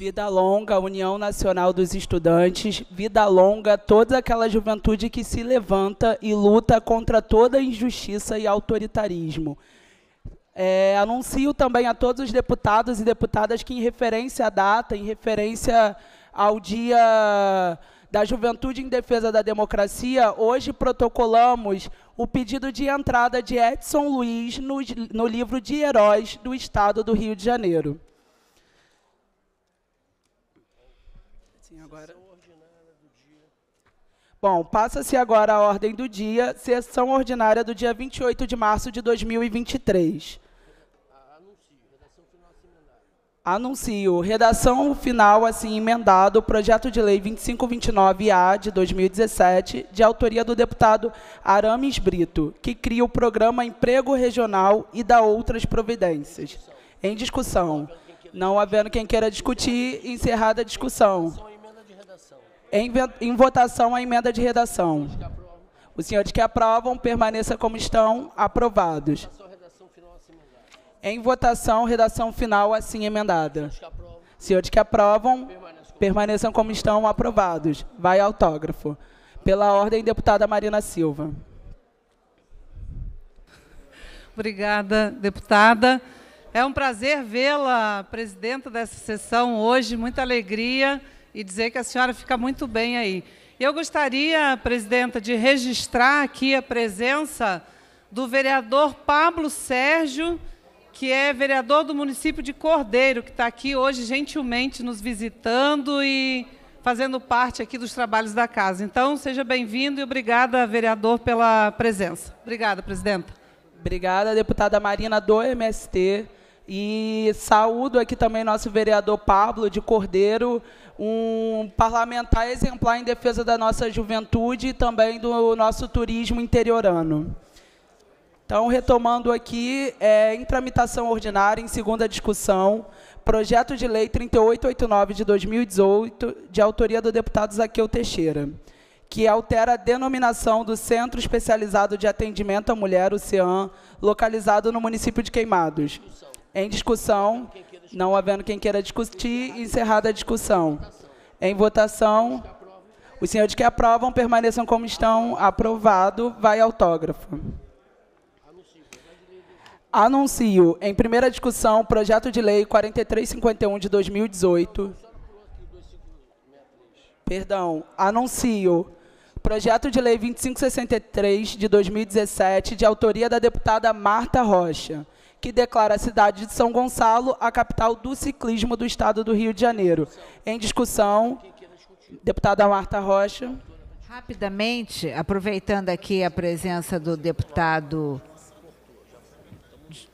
Vida longa, União Nacional dos Estudantes, vida longa, toda aquela juventude que se levanta e luta contra toda injustiça e autoritarismo. É, anuncio também a todos os deputados e deputadas que, em referência à data, em referência ao Dia da Juventude em Defesa da Democracia, hoje protocolamos o pedido de entrada de Edson Luiz no, no livro de heróis do Estado do Rio de Janeiro. Agora. Bom, passa-se agora a ordem do dia, sessão ordinária do dia 28 de março de 2023. Anuncio. Redação final assim emendado, projeto de lei 2529-A de 2017, de autoria do deputado Arames Brito, que cria o programa Emprego Regional e dá outras providências. Em discussão. Não havendo quem queira discutir, encerrada a discussão. Em, em votação, a emenda de redação. Os senhores que aprovam, permaneça como estão, aprovados. Em votação, redação final assim emendada. Senhores que aprovam, permaneçam como estão, aprovados. Vai autógrafo. Pela ordem, deputada Marina Silva. Obrigada, deputada. É um prazer vê-la, presidenta dessa sessão hoje, muita alegria e dizer que a senhora fica muito bem aí. Eu gostaria, presidenta, de registrar aqui a presença do vereador Pablo Sérgio, que é vereador do município de Cordeiro, que está aqui hoje gentilmente nos visitando e fazendo parte aqui dos trabalhos da casa. Então, seja bem-vindo e obrigada, vereador, pela presença. Obrigada, presidenta. Obrigada, deputada Marina do MST. E saúdo aqui também nosso vereador Pablo de Cordeiro, um parlamentar exemplar em defesa da nossa juventude e também do nosso turismo interiorano. Então, retomando aqui, é, em tramitação ordinária, em segunda discussão, projeto de lei 3889 de 2018, de autoria do deputado Zaqueu Teixeira, que altera a denominação do Centro Especializado de Atendimento à Mulher, o CEAM, localizado no município de Queimados. Em discussão, não havendo quem queira discutir, encerrada a discussão. Em votação, os senhores que aprovam permaneçam como estão. Aprovado. Vai autógrafo. Anuncio, em primeira discussão, projeto de lei 4351 de 2018. Perdão, anuncio. Projeto de lei 2563 de 2017, de autoria da deputada Marta Rocha que declara a cidade de São Gonçalo a capital do ciclismo do estado do Rio de Janeiro. Em discussão, deputada Marta Rocha. Rapidamente, aproveitando aqui a presença do deputado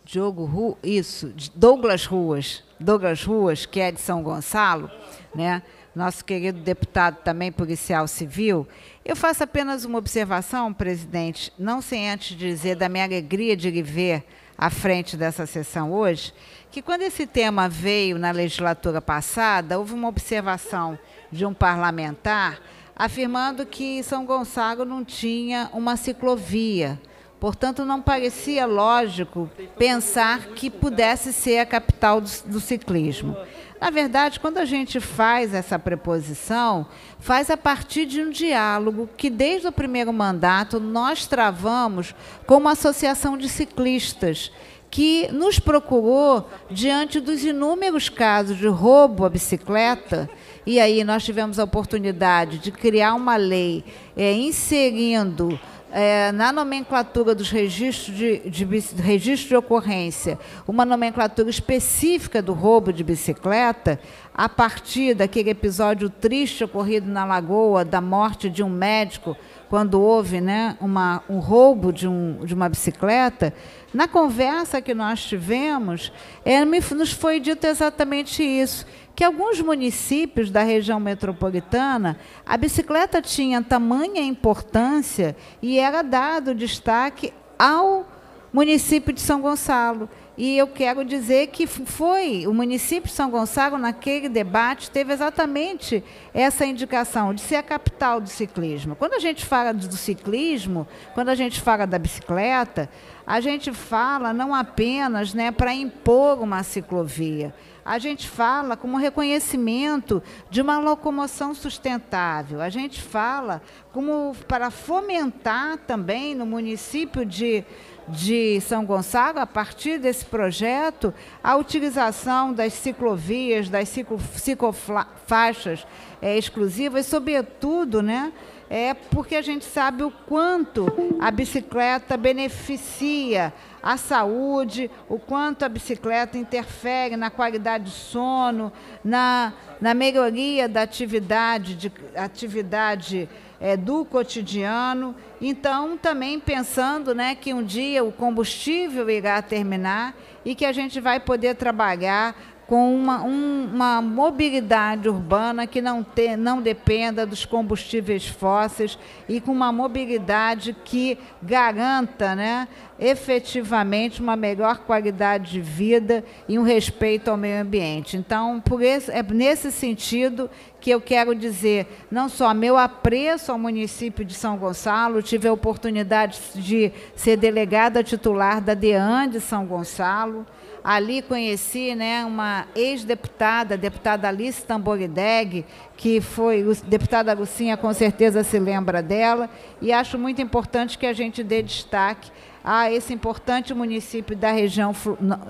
Diogo Ru, isso, Douglas Ruas, Douglas Ruas, que é de São Gonçalo, né? Nosso querido deputado também policial civil, eu faço apenas uma observação, presidente, não sem antes dizer da minha alegria de lhe ver à frente dessa sessão hoje, que quando esse tema veio na legislatura passada, houve uma observação de um parlamentar afirmando que São Gonçalo não tinha uma ciclovia. Portanto, não parecia lógico pensar que pudesse ser a capital do, ciclismo. Na verdade, quando a gente faz essa preposição, faz a partir de um diálogo que, desde o primeiro mandato, nós travamos com uma associação de ciclistas que nos procurou diante dos inúmeros casos de roubo à bicicleta. E aí nós tivemos a oportunidade de criar uma lei é, inserindo é, na nomenclatura dos registros de, de, de, registro de ocorrência, uma nomenclatura específica do roubo de bicicleta, a partir daquele episódio triste ocorrido na Lagoa, da morte de um médico, quando houve né, uma, um roubo de, um, de uma bicicleta, na conversa que nós tivemos, é, nos foi dito exatamente isso que alguns municípios da região metropolitana a bicicleta tinha tamanha importância e era dado destaque ao município de São Gonçalo. E eu quero dizer que foi o município de São Gonçalo, naquele debate, teve exatamente essa indicação de ser a capital do ciclismo. Quando a gente fala do ciclismo, quando a gente fala da bicicleta, a gente fala não apenas né, para impor uma ciclovia, a gente fala como reconhecimento de uma locomoção sustentável. A gente fala como para fomentar também no município de, de São Gonçalo, a partir desse projeto, a utilização das ciclovias, das ciclofaixas é, exclusivas, sobretudo, né? é porque a gente sabe o quanto a bicicleta beneficia a saúde, o quanto a bicicleta interfere na qualidade do sono, na, na melhoria da atividade, de, atividade é, do cotidiano. Então, também pensando né, que um dia o combustível irá terminar e que a gente vai poder trabalhar com uma, um, uma mobilidade urbana que não, te, não dependa dos combustíveis fósseis e com uma mobilidade que garanta né, efetivamente uma melhor qualidade de vida e um respeito ao meio ambiente. Então, por esse, é nesse sentido que eu quero dizer não só meu apreço ao município de São Gonçalo, tive a oportunidade de ser delegada titular da DEAN de São Gonçalo, Ali conheci né, uma ex-deputada, deputada Alice Tamborideg, que foi, o deputada Lucinha com certeza se lembra dela, e acho muito importante que a gente dê destaque a esse importante município da região,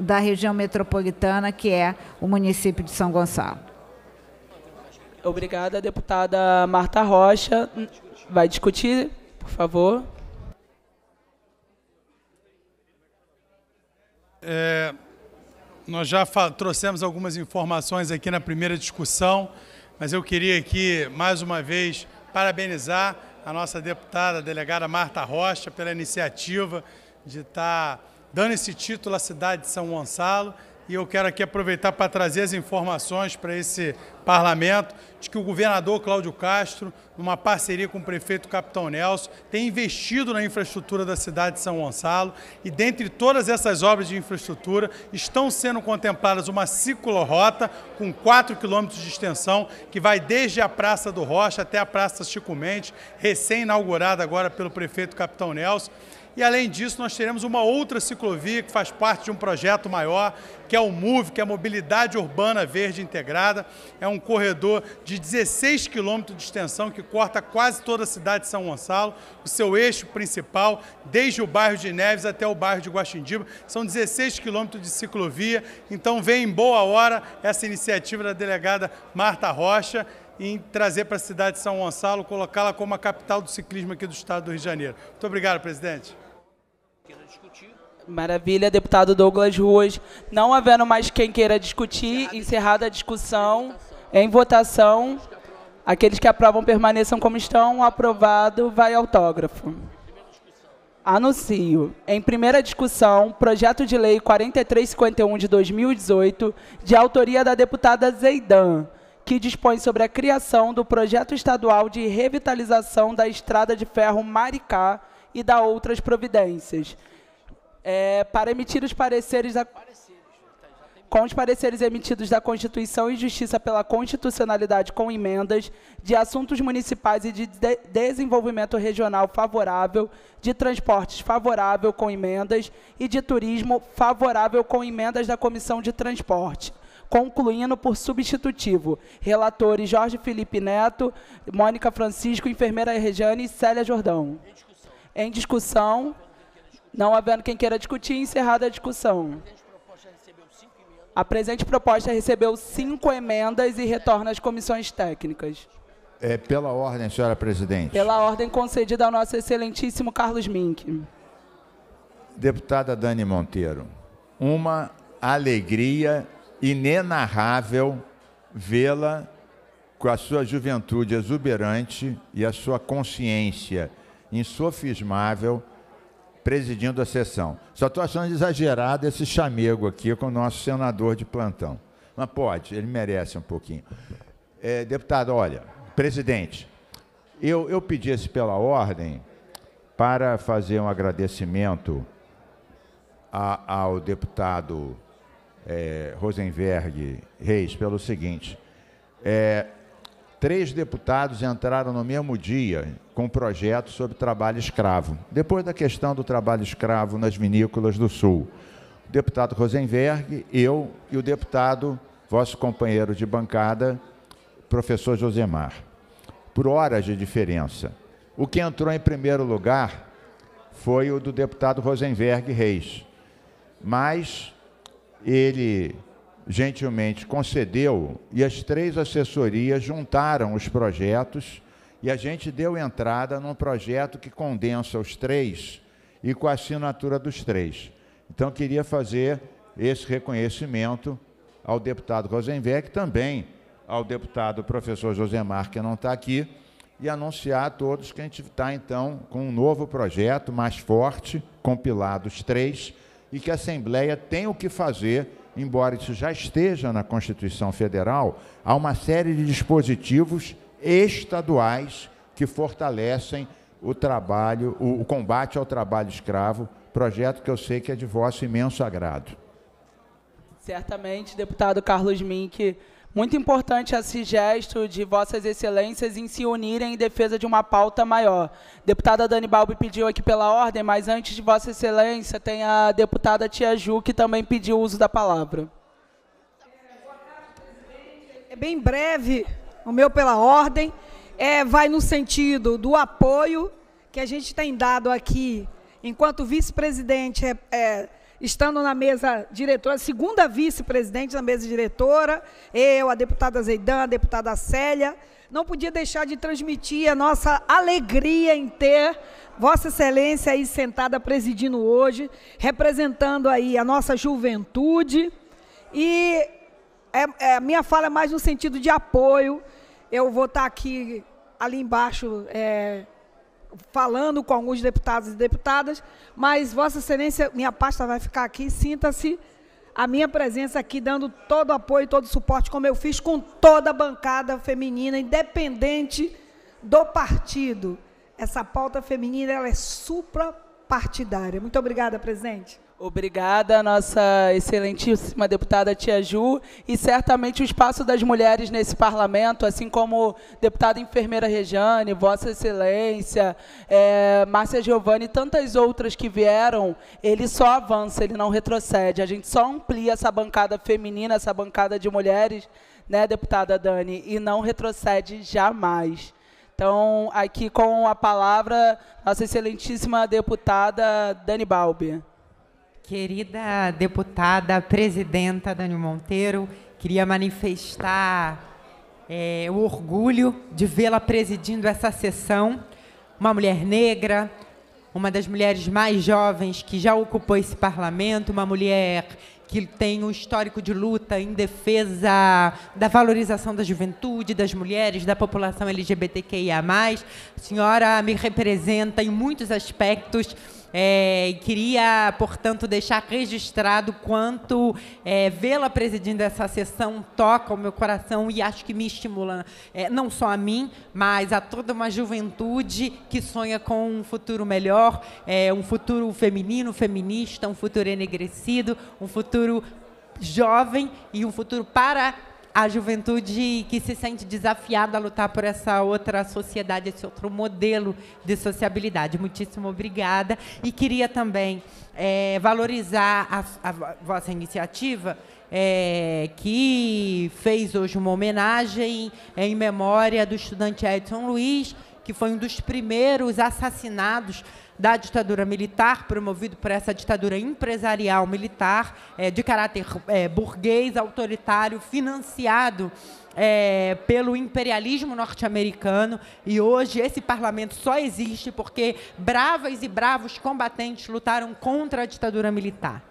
da região metropolitana, que é o município de São Gonçalo. Obrigada, deputada Marta Rocha. Vai discutir, por favor. É, nós já trouxemos algumas informações aqui na primeira discussão, mas eu queria aqui, mais uma vez, parabenizar a nossa deputada, a delegada Marta Rocha, pela iniciativa de estar dando esse título à cidade de São Gonçalo e eu quero aqui aproveitar para trazer as informações para esse parlamento de que o governador Cláudio Castro, numa parceria com o prefeito Capitão Nelson, tem investido na infraestrutura da cidade de São Gonçalo e dentre todas essas obras de infraestrutura estão sendo contempladas uma ciclorota com 4 quilômetros de extensão que vai desde a Praça do Rocha até a Praça Chico Mendes, recém-inaugurada agora pelo prefeito Capitão Nelson e além disso, nós teremos uma outra ciclovia que faz parte de um projeto maior, que é o MOVE, que é a Mobilidade Urbana Verde Integrada. É um corredor de 16 quilômetros de extensão que corta quase toda a cidade de São Gonçalo. O seu eixo principal, desde o bairro de Neves até o bairro de Guaxindiba, são 16 quilômetros de ciclovia. Então vem em boa hora essa iniciativa da delegada Marta Rocha em trazer para a cidade de São Gonçalo, colocá-la como a capital do ciclismo aqui do estado do Rio de Janeiro. Muito obrigado, presidente. Maravilha, deputado Douglas Ruas. Não havendo mais quem queira discutir, encerrada a discussão, em votação, aqueles que aprovam permaneçam como estão, aprovado, vai autógrafo. Anuncio. Em primeira discussão, projeto de lei 4351 de 2018, de autoria da deputada Zeidan, que dispõe sobre a criação do projeto estadual de revitalização da estrada de ferro Maricá e da outras providências é, para emitir os pareceres da, com os pareceres emitidos da Constituição e Justiça pela Constitucionalidade com emendas, de assuntos municipais e de, de desenvolvimento regional favorável, de transportes favorável com emendas e de turismo favorável com emendas da Comissão de Transporte. Concluindo por substitutivo, relatores Jorge Felipe Neto, Mônica Francisco, enfermeira Regiane e Célia Jordão. Em discussão, não havendo quem queira discutir, encerrada a discussão. A presente proposta recebeu cinco emendas e retorna às comissões técnicas. É pela ordem, senhora presidente. Pela ordem concedida ao nosso excelentíssimo Carlos Mink. Deputada Dani Monteiro, uma alegria inenarrável vê-la com a sua juventude exuberante e a sua consciência insofismável presidindo a sessão. Só estou achando exagerado esse chamego aqui com o nosso senador de plantão. Mas pode, ele merece um pouquinho. É, deputado, olha, presidente, eu, eu pedisse pela ordem para fazer um agradecimento a, ao deputado é, Rosenberg Reis pelo seguinte: é, três deputados entraram no mesmo dia com um projeto sobre trabalho escravo. Depois da questão do trabalho escravo nas vinícolas do Sul, o deputado Rosenberg, eu e o deputado, vosso companheiro de bancada, professor Josemar, por horas de diferença. O que entrou em primeiro lugar foi o do deputado Rosenberg Reis, mas ele gentilmente concedeu e as três assessorias juntaram os projetos e a gente deu entrada num projeto que condensa os três e com a assinatura dos três. Então, queria fazer esse reconhecimento ao deputado Rosenberg, também ao deputado professor Josemar, que não está aqui, e anunciar a todos que a gente está, então, com um novo projeto mais forte, compilado os três, e que a Assembleia tem o que fazer, embora isso já esteja na Constituição Federal, há uma série de dispositivos estaduais que fortalecem o trabalho, o, o combate ao trabalho escravo, projeto que eu sei que é de vosso imenso agrado. Certamente, deputado Carlos Mink, muito importante esse gesto de vossas excelências em se unirem em defesa de uma pauta maior. Deputada Dani Balbi pediu aqui pela ordem, mas antes de vossa excelência tem a deputada Tia Ju, que também pediu o uso da palavra. É bem breve, o meu pela ordem, é, vai no sentido do apoio que a gente tem dado aqui, enquanto vice-presidente, é, é, estando na mesa diretora, segunda vice-presidente na mesa diretora, eu, a deputada Zeidan, a deputada Célia, não podia deixar de transmitir a nossa alegria em ter Vossa Excelência aí sentada presidindo hoje, representando aí a nossa juventude. E é, é, minha fala é mais no sentido de apoio eu vou estar aqui, ali embaixo, é, falando com alguns deputados e deputadas, mas Vossa Excelência, minha pasta vai ficar aqui, sinta-se a minha presença aqui, dando todo o apoio, todo o suporte, como eu fiz com toda a bancada feminina, independente do partido. Essa pauta feminina ela é suprapartidária. Muito obrigada, presidente. Obrigada, nossa excelentíssima deputada Tia Ju, e certamente o espaço das mulheres nesse parlamento, assim como deputada enfermeira Rejane, Vossa Excelência, é, Márcia Giovanni e tantas outras que vieram, ele só avança, ele não retrocede. A gente só amplia essa bancada feminina, essa bancada de mulheres, né, deputada Dani, e não retrocede jamais. Então, aqui com a palavra, nossa excelentíssima deputada Dani Balbi. Querida deputada presidenta Dani Monteiro, queria manifestar é, o orgulho de vê-la presidindo essa sessão. Uma mulher negra, uma das mulheres mais jovens que já ocupou esse parlamento, uma mulher que tem um histórico de luta em defesa da valorização da juventude, das mulheres, da população LGBTQIA+. A senhora me representa em muitos aspectos é, queria, portanto, deixar registrado quanto é, vê-la presidindo essa sessão toca o meu coração e acho que me estimula, é, não só a mim, mas a toda uma juventude que sonha com um futuro melhor, é, um futuro feminino, feminista, um futuro enegrecido, um futuro jovem e um futuro para a juventude que se sente desafiada a lutar por essa outra sociedade, esse outro modelo de sociabilidade. Muitíssimo obrigada. E queria também é, valorizar a, a, vossa iniciativa, é, que fez hoje uma homenagem em memória do estudante Edson Luiz, que foi um dos primeiros assassinados da ditadura militar, promovido por essa ditadura empresarial militar, é, de caráter é, burguês, autoritário, financiado é, pelo imperialismo norte-americano. E hoje esse parlamento só existe porque bravas e bravos combatentes lutaram contra a ditadura militar.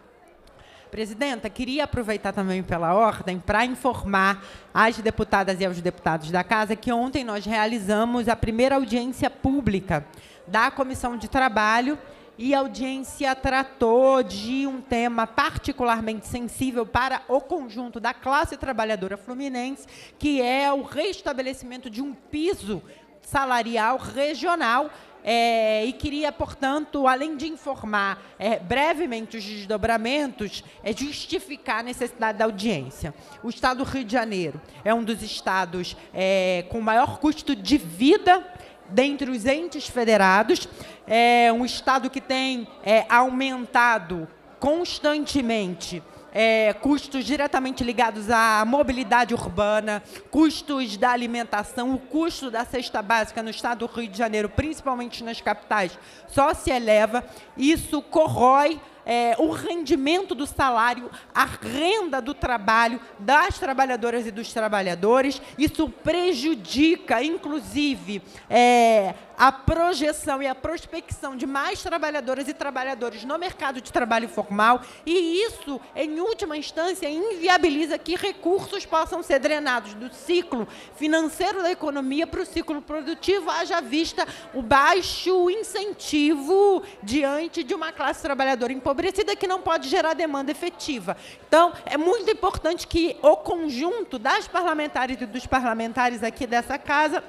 Presidenta, queria aproveitar também pela ordem para informar às deputadas e aos deputados da Casa que ontem nós realizamos a primeira audiência pública da Comissão de Trabalho e a audiência tratou de um tema particularmente sensível para o conjunto da classe trabalhadora fluminense, que é o restabelecimento de um piso salarial regional é, e queria, portanto, além de informar é, brevemente os desdobramentos, é justificar a necessidade da audiência. O Estado do Rio de Janeiro é um dos estados é, com maior custo de vida dentre os entes federados, é um estado que tem é, aumentado constantemente é, custos diretamente ligados à mobilidade urbana, custos da alimentação, o custo da cesta básica no estado do Rio de Janeiro, principalmente nas capitais, só se eleva. Isso corrói é, o rendimento do salário, a renda do trabalho das trabalhadoras e dos trabalhadores. Isso prejudica, inclusive, é, a projeção e a prospecção de mais trabalhadoras e trabalhadores no mercado de trabalho formal, e isso, em última instância, inviabiliza que recursos possam ser drenados do ciclo financeiro da economia para o ciclo produtivo, haja vista o baixo incentivo diante de uma classe trabalhadora empobrecida que não pode gerar demanda efetiva. Então, é muito importante que o conjunto das parlamentares e dos parlamentares aqui dessa casa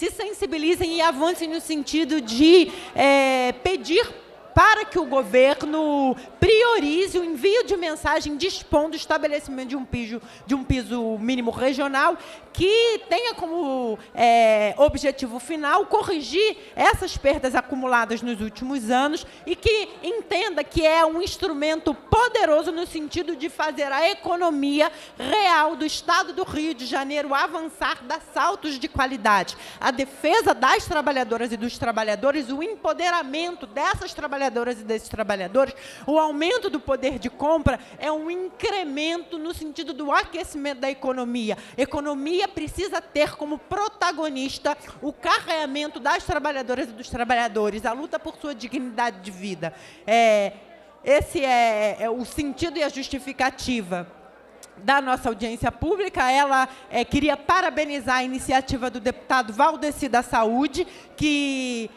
se sensibilizem e avancem no sentido de é, pedir para que o governo priorize o envio de mensagem dispondo o estabelecimento de um piso, de um piso mínimo regional que tenha como é, objetivo final corrigir essas perdas acumuladas nos últimos anos e que entenda que é um instrumento poderoso no sentido de fazer a economia real do Estado do Rio de Janeiro avançar, dar saltos de qualidade. A defesa das trabalhadoras e dos trabalhadores, o empoderamento dessas trabalhadoras e desses trabalhadores, o aumento do poder de compra é um incremento no sentido do aquecimento da economia. Economia precisa ter como protagonista o carreamento das trabalhadoras e dos trabalhadores, a luta por sua dignidade de vida. É, esse é, é o sentido e a justificativa da nossa audiência pública. Ela é, queria parabenizar a iniciativa do deputado Valdeci da Saúde, que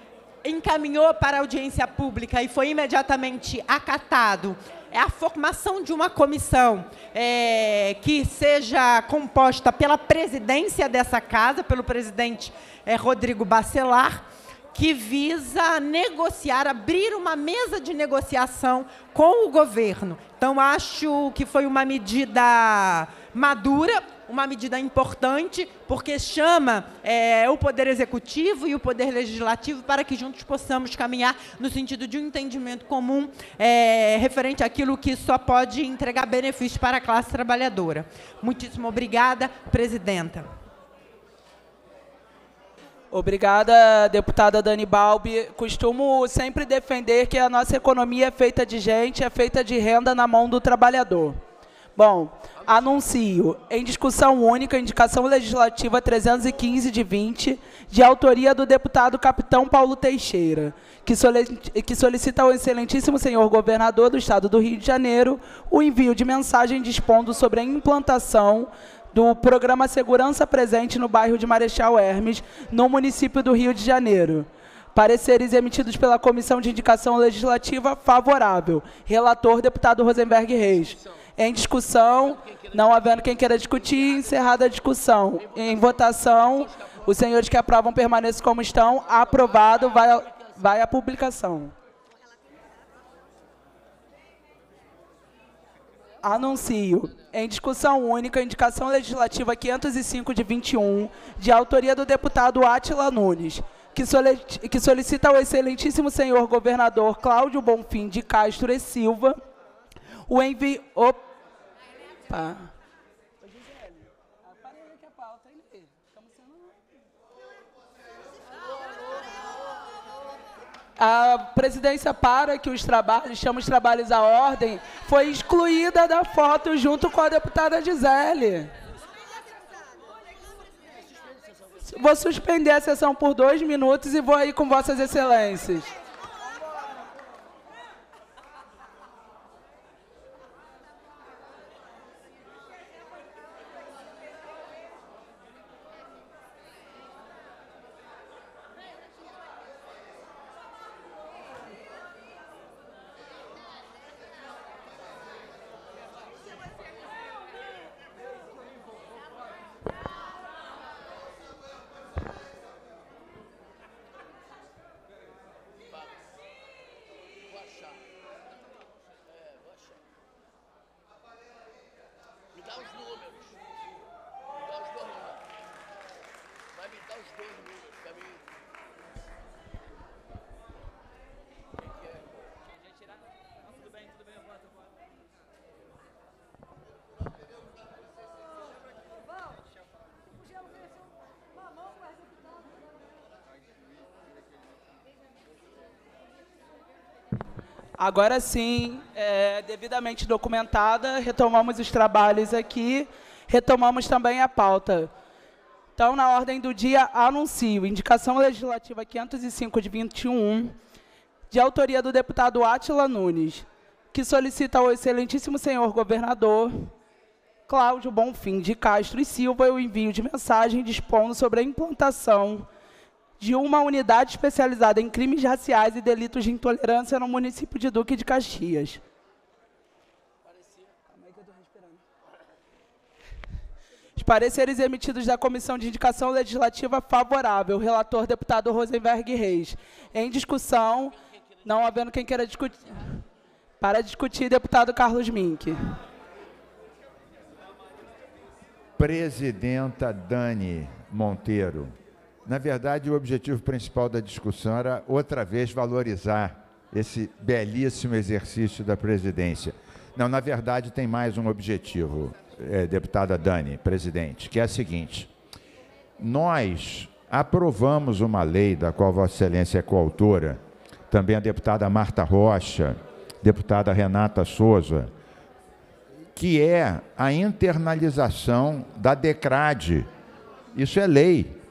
encaminhou para a audiência pública e foi imediatamente acatado é a formação de uma comissão é, que seja composta pela presidência dessa casa, pelo presidente é, Rodrigo Bacelar, que visa negociar, abrir uma mesa de negociação com o governo. Então, acho que foi uma medida madura, uma medida importante, porque chama é, o Poder Executivo e o Poder Legislativo para que juntos possamos caminhar no sentido de um entendimento comum é, referente àquilo que só pode entregar benefícios para a classe trabalhadora. Muitíssimo obrigada, presidenta. Obrigada, deputada Dani Balbi. Costumo sempre defender que a nossa economia é feita de gente, é feita de renda na mão do trabalhador. Bom, anuncio em discussão única a indicação legislativa 315 de 20, de autoria do deputado capitão Paulo Teixeira, que solicita ao excelentíssimo senhor governador do estado do Rio de Janeiro o envio de mensagem dispondo sobre a implantação do programa Segurança Presente no bairro de Marechal Hermes, no município do Rio de Janeiro. Pareceres emitidos pela Comissão de Indicação Legislativa favorável. Relator, deputado Rosenberg Reis. Em discussão, não havendo quem queira discutir, encerrada a discussão. Em votação, os senhores que aprovam permaneçam como estão. Aprovado, vai, vai à publicação. Anuncio. Em discussão única, indicação legislativa 505 de 21, de autoria do deputado Atila Nunes, que solicita ao excelentíssimo senhor governador Cláudio Bonfim de Castro e Silva o envio. Opa! a presidência para que os trabalhos, chama os trabalhos à ordem, foi excluída da foto junto com a deputada Gisele. Vou suspender a sessão por dois minutos e vou aí com vossas excelências. Agora sim, é, devidamente documentada, retomamos os trabalhos aqui, retomamos também a pauta. Então, na ordem do dia, anuncio indicação legislativa 505 de 21, de autoria do deputado Átila Nunes, que solicita ao excelentíssimo senhor governador Cláudio Bonfim de Castro e Silva o envio de mensagem dispondo sobre a implantação de uma unidade especializada em crimes raciais e delitos de intolerância no município de Duque de Caxias. Os pareceres emitidos da Comissão de Indicação Legislativa favorável, relator deputado Rosenberg Reis. Em discussão, não havendo quem queira discutir. Para discutir, deputado Carlos Mink. Presidenta Dani Monteiro. Na verdade, o objetivo principal da discussão era, outra vez, valorizar esse belíssimo exercício da presidência. Não, na verdade, tem mais um objetivo, é, deputada Dani, presidente, que é a seguinte: nós aprovamos uma lei da qual Vossa Excelência é coautora, também a deputada Marta Rocha, deputada Renata Souza, que é a internalização da DECRAD. Isso é lei.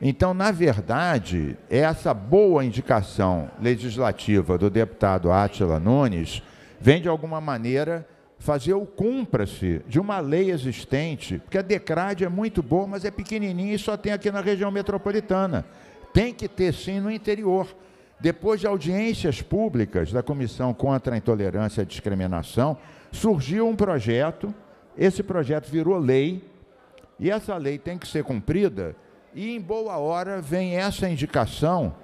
Então, na verdade, essa boa indicação legislativa do deputado Átila Nunes vem, de alguma maneira, fazer o cumpra-se de uma lei existente, porque a DECRAD é muito boa, mas é pequenininha e só tem aqui na região metropolitana. Tem que ter, sim, no interior. Depois de audiências públicas da Comissão contra a Intolerância e a Discriminação, surgiu um projeto, esse projeto virou lei, e essa lei tem que ser cumprida e em boa hora vem essa indicação,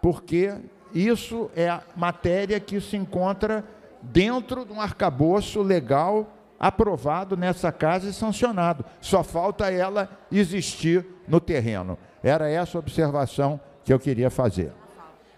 porque isso é a matéria que se encontra dentro de um arcabouço legal aprovado nessa casa e sancionado. Só falta ela existir no terreno. Era essa observação que eu queria fazer.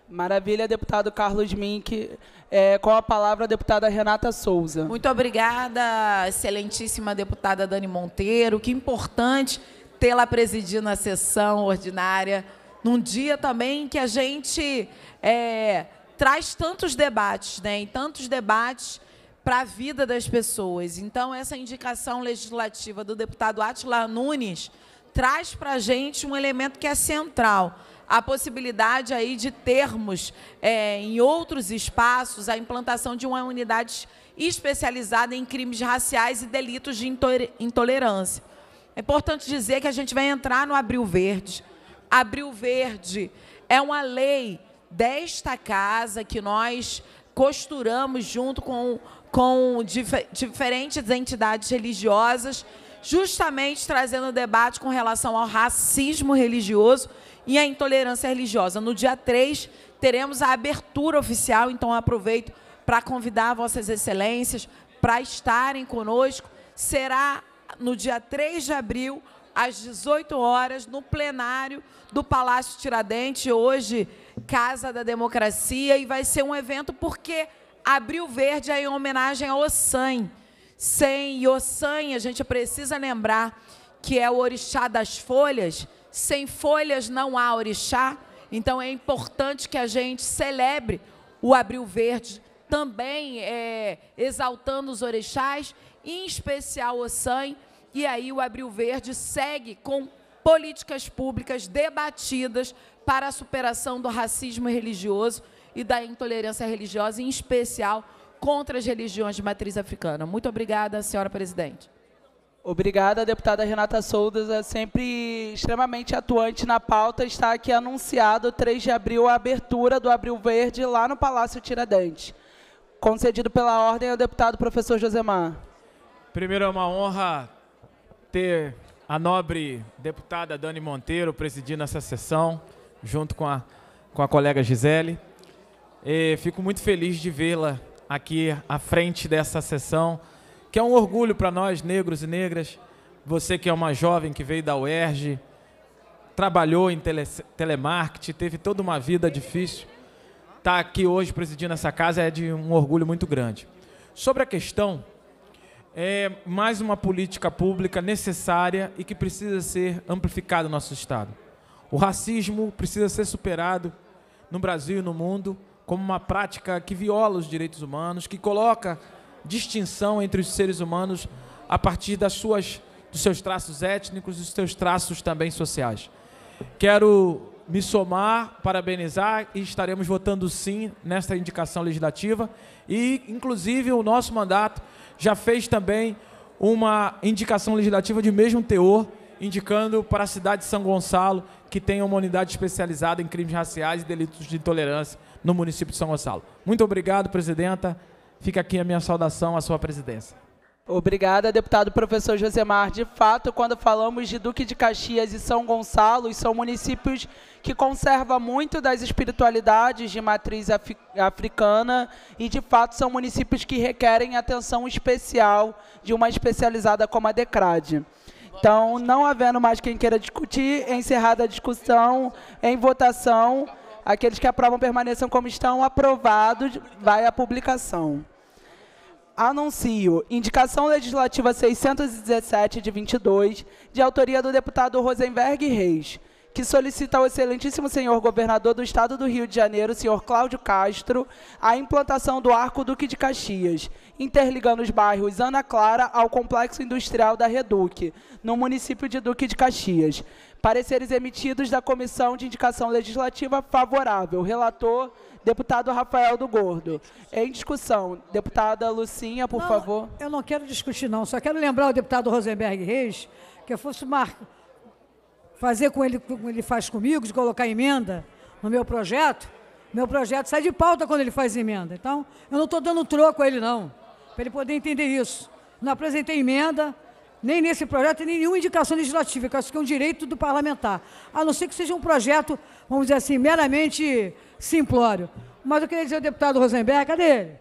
Maravilha, deputado Carlos Mink. É, com a palavra, a deputada Renata Souza. Muito obrigada, excelentíssima deputada Dani Monteiro. Que importante tê-la presidindo a sessão ordinária, num dia também que a gente é, traz tantos debates, né, e tantos debates para a vida das pessoas. Então, essa indicação legislativa do deputado Atila Nunes traz para a gente um elemento que é central, a possibilidade aí de termos é, em outros espaços a implantação de uma unidade especializada em crimes raciais e delitos de intolerância. É importante dizer que a gente vai entrar no Abril Verde. Abril Verde é uma lei desta casa que nós costuramos junto com, com dif diferentes entidades religiosas, justamente trazendo debate com relação ao racismo religioso e à intolerância religiosa. No dia 3, teremos a abertura oficial, então aproveito para convidar Vossas Excelências para estarem conosco. Será no dia 3 de abril, às 18 horas, no plenário do Palácio Tiradentes, hoje Casa da Democracia, e vai ser um evento porque Abril Verde é em homenagem a Ossan. Sem Ossan, a gente precisa lembrar que é o orixá das folhas, sem folhas não há orixá, então é importante que a gente celebre o Abril Verde, também é, exaltando os orixás, em especial o SAM, e aí o Abril Verde segue com políticas públicas debatidas para a superação do racismo religioso e da intolerância religiosa, em especial contra as religiões de matriz africana. Muito obrigada, senhora presidente. Obrigada, deputada Renata Souza, sempre extremamente atuante na pauta. Está aqui anunciado, 3 de abril, a abertura do Abril Verde lá no Palácio Tiradentes. Concedido pela ordem ao deputado professor Josemar. Primeiro, é uma honra ter a nobre deputada Dani Monteiro presidindo essa sessão, junto com a, com a colega Gisele. E fico muito feliz de vê-la aqui à frente dessa sessão, que é um orgulho para nós, negros e negras. Você que é uma jovem que veio da UERJ, trabalhou em tele, telemarketing, teve toda uma vida difícil. Estar tá aqui hoje presidindo essa casa é de um orgulho muito grande. Sobre a questão, é mais uma política pública necessária e que precisa ser amplificada no nosso Estado. O racismo precisa ser superado no Brasil e no mundo como uma prática que viola os direitos humanos, que coloca distinção entre os seres humanos a partir das suas, dos seus traços étnicos e dos seus traços também sociais. Quero me somar, parabenizar e estaremos votando sim nesta indicação legislativa e, inclusive, o nosso mandato já fez também uma indicação legislativa de mesmo teor, indicando para a cidade de São Gonçalo que tenha uma unidade especializada em crimes raciais e delitos de intolerância no município de São Gonçalo. Muito obrigado, presidenta. Fica aqui a minha saudação à sua presidência. Obrigada, deputado professor Josemar. De fato, quando falamos de Duque de Caxias e São Gonçalo, são municípios que conservam muito das espiritualidades de matriz africana e, de fato, são municípios que requerem atenção especial de uma especializada como a DECRAD. Então, não havendo mais quem queira discutir, encerrada a discussão, em votação, aqueles que aprovam permaneçam como estão, aprovados, vai à publicação. Anuncio indicação legislativa 617 de 22, de autoria do deputado Rosenberg Reis, que solicita ao excelentíssimo senhor governador do estado do Rio de Janeiro, senhor Cláudio Castro, a implantação do Arco Duque de Caxias, interligando os bairros Ana Clara ao complexo industrial da Reduc, no município de Duque de Caxias. Pareceres emitidos da Comissão de Indicação Legislativa favorável. Relator, deputado Rafael do Gordo. Em discussão, deputada Lucinha, por não, favor. Eu não quero discutir, não. Só quero lembrar o deputado Rosenberg Reis que eu fosse mar... fazer com ele como ele faz comigo, de colocar emenda no meu projeto. Meu projeto sai de pauta quando ele faz emenda. Então, eu não estou dando troco a ele, não. Para ele poder entender isso. Não apresentei emenda, nem nesse projeto, nem nenhuma indicação legislativa, que acho que é um direito do parlamentar. A não ser que seja um projeto, vamos dizer assim, meramente simplório. Mas eu queria dizer ao deputado Rosenberg, cadê ele?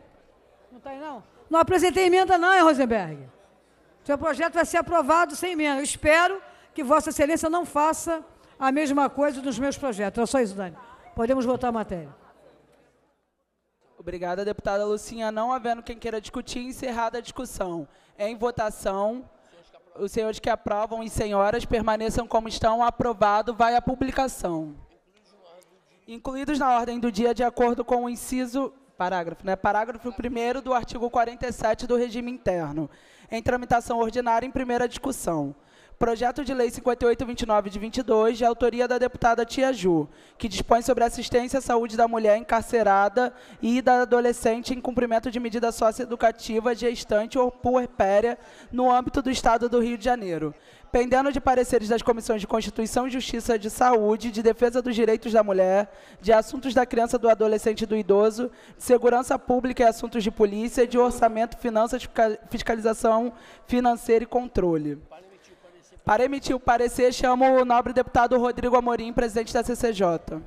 Não está aí, não? Não apresentei emenda, não, hein, Rosenberg? Seu projeto vai ser aprovado sem emenda. Eu espero que Vossa Excelência não faça a mesma coisa dos meus projetos. É só isso, Dani. Podemos votar a matéria. Obrigada, deputada Lucinha. Não havendo quem queira discutir, encerrada a discussão. Em votação os senhores que aprovam e senhoras permaneçam como estão. Aprovado. Vai à publicação. Incluídos na ordem do dia, de acordo com o inciso... Parágrafo, né? Parágrafo 1 do artigo 47 do regime interno. Em tramitação ordinária, em primeira discussão. Projeto de Lei 5829 de 22, de autoria da deputada Tia Ju, que dispõe sobre a assistência à saúde da mulher encarcerada e da adolescente em cumprimento de medida socioeducativa gestante ou puerpéria no âmbito do Estado do Rio de Janeiro. Pendendo de pareceres das Comissões de Constituição e Justiça de Saúde, de Defesa dos Direitos da Mulher, de Assuntos da Criança, do Adolescente e do Idoso, de Segurança Pública e Assuntos de Polícia, de Orçamento, Finanças, Fiscalização Financeira e Controle. Para emitir o parecer, chamo o nobre deputado Rodrigo Amorim, presidente da CCJ.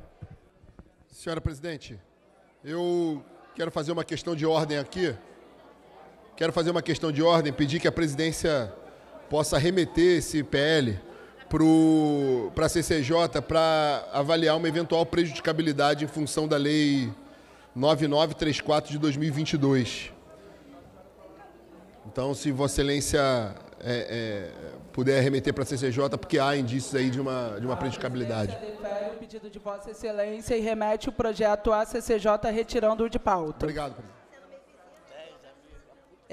Senhora presidente, eu quero fazer uma questão de ordem aqui. Quero fazer uma questão de ordem, pedir que a presidência possa remeter esse PL para a CCJ para avaliar uma eventual prejudicabilidade em função da Lei 9934 de 2022. Então, se Vossa Excelência é, é, puder remeter para a CCJ, porque há indícios aí de uma, de uma predicabilidade. o pedido de Vossa Excelência e remete o projeto à CCJ retirando-o de pauta. Obrigado, presidente.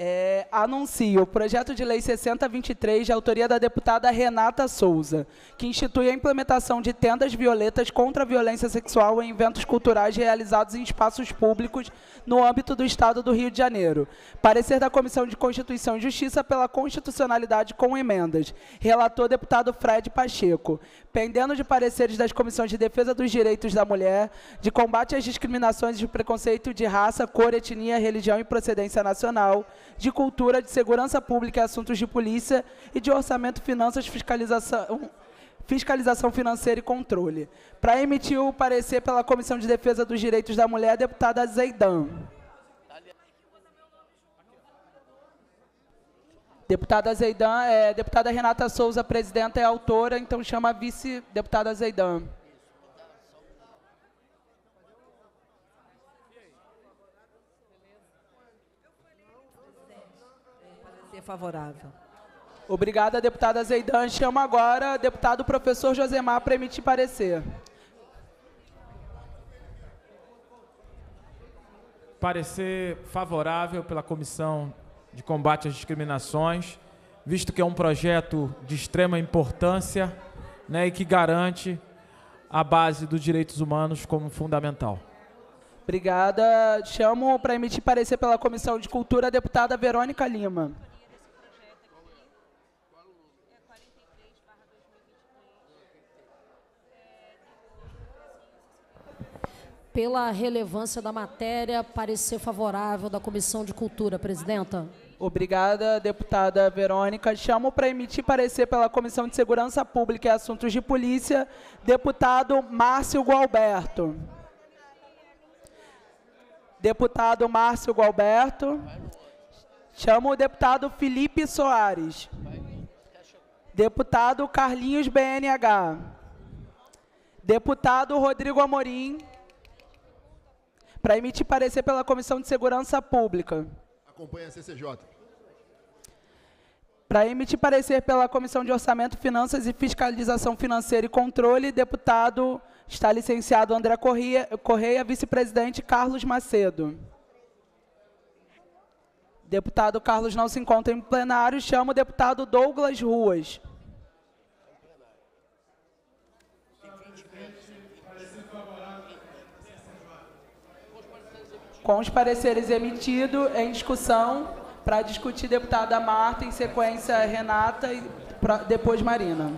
É, anuncio o projeto de lei 6023, de autoria da deputada Renata Souza, que institui a implementação de tendas violetas contra a violência sexual em eventos culturais realizados em espaços públicos no âmbito do Estado do Rio de Janeiro. Parecer da Comissão de Constituição e Justiça pela constitucionalidade com emendas. Relator, deputado Fred Pacheco. Pendendo de pareceres das Comissões de Defesa dos Direitos da Mulher, de combate às discriminações de preconceito de raça, cor, etnia, religião e procedência nacional, de Cultura, de Segurança Pública e Assuntos de Polícia e de Orçamento, Finanças, Fiscalização, Fiscalização Financeira e Controle. Para emitir o parecer pela Comissão de Defesa dos Direitos da Mulher, a deputada Zeidan. Deputada Zeidan, é, deputada Renata Souza, presidenta, é autora, então chama a vice-deputada Zeidan. Parecer favorável. Obrigada, deputada Zeidan. Chama agora deputado professor Josemar para emitir parecer. Parecer favorável pela Comissão de Combate às Discriminações, visto que é um projeto de extrema importância né, e que garante a base dos direitos humanos como fundamental. Obrigada. Chamo para emitir parecer pela Comissão de Cultura a deputada Verônica Lima. pela relevância da matéria, parecer favorável da Comissão de Cultura, presidenta. Obrigada, deputada Verônica. Chamo para emitir parecer pela Comissão de Segurança Pública e Assuntos de Polícia, deputado Márcio Gualberto. Deputado Márcio Gualberto. Chamo o deputado Felipe Soares. Deputado Carlinhos BNH. Deputado Rodrigo Amorim para emitir parecer pela Comissão de Segurança Pública. Acompanha a CCJ. Para emitir parecer pela Comissão de Orçamento, Finanças e Fiscalização Financeira e Controle, deputado está licenciado André Correia, Correia vice-presidente Carlos Macedo. Deputado Carlos não se encontra em plenário, chama o deputado Douglas Ruas. Com os pareceres emitidos em discussão para discutir deputada Marta, em sequência Renata e depois Marina.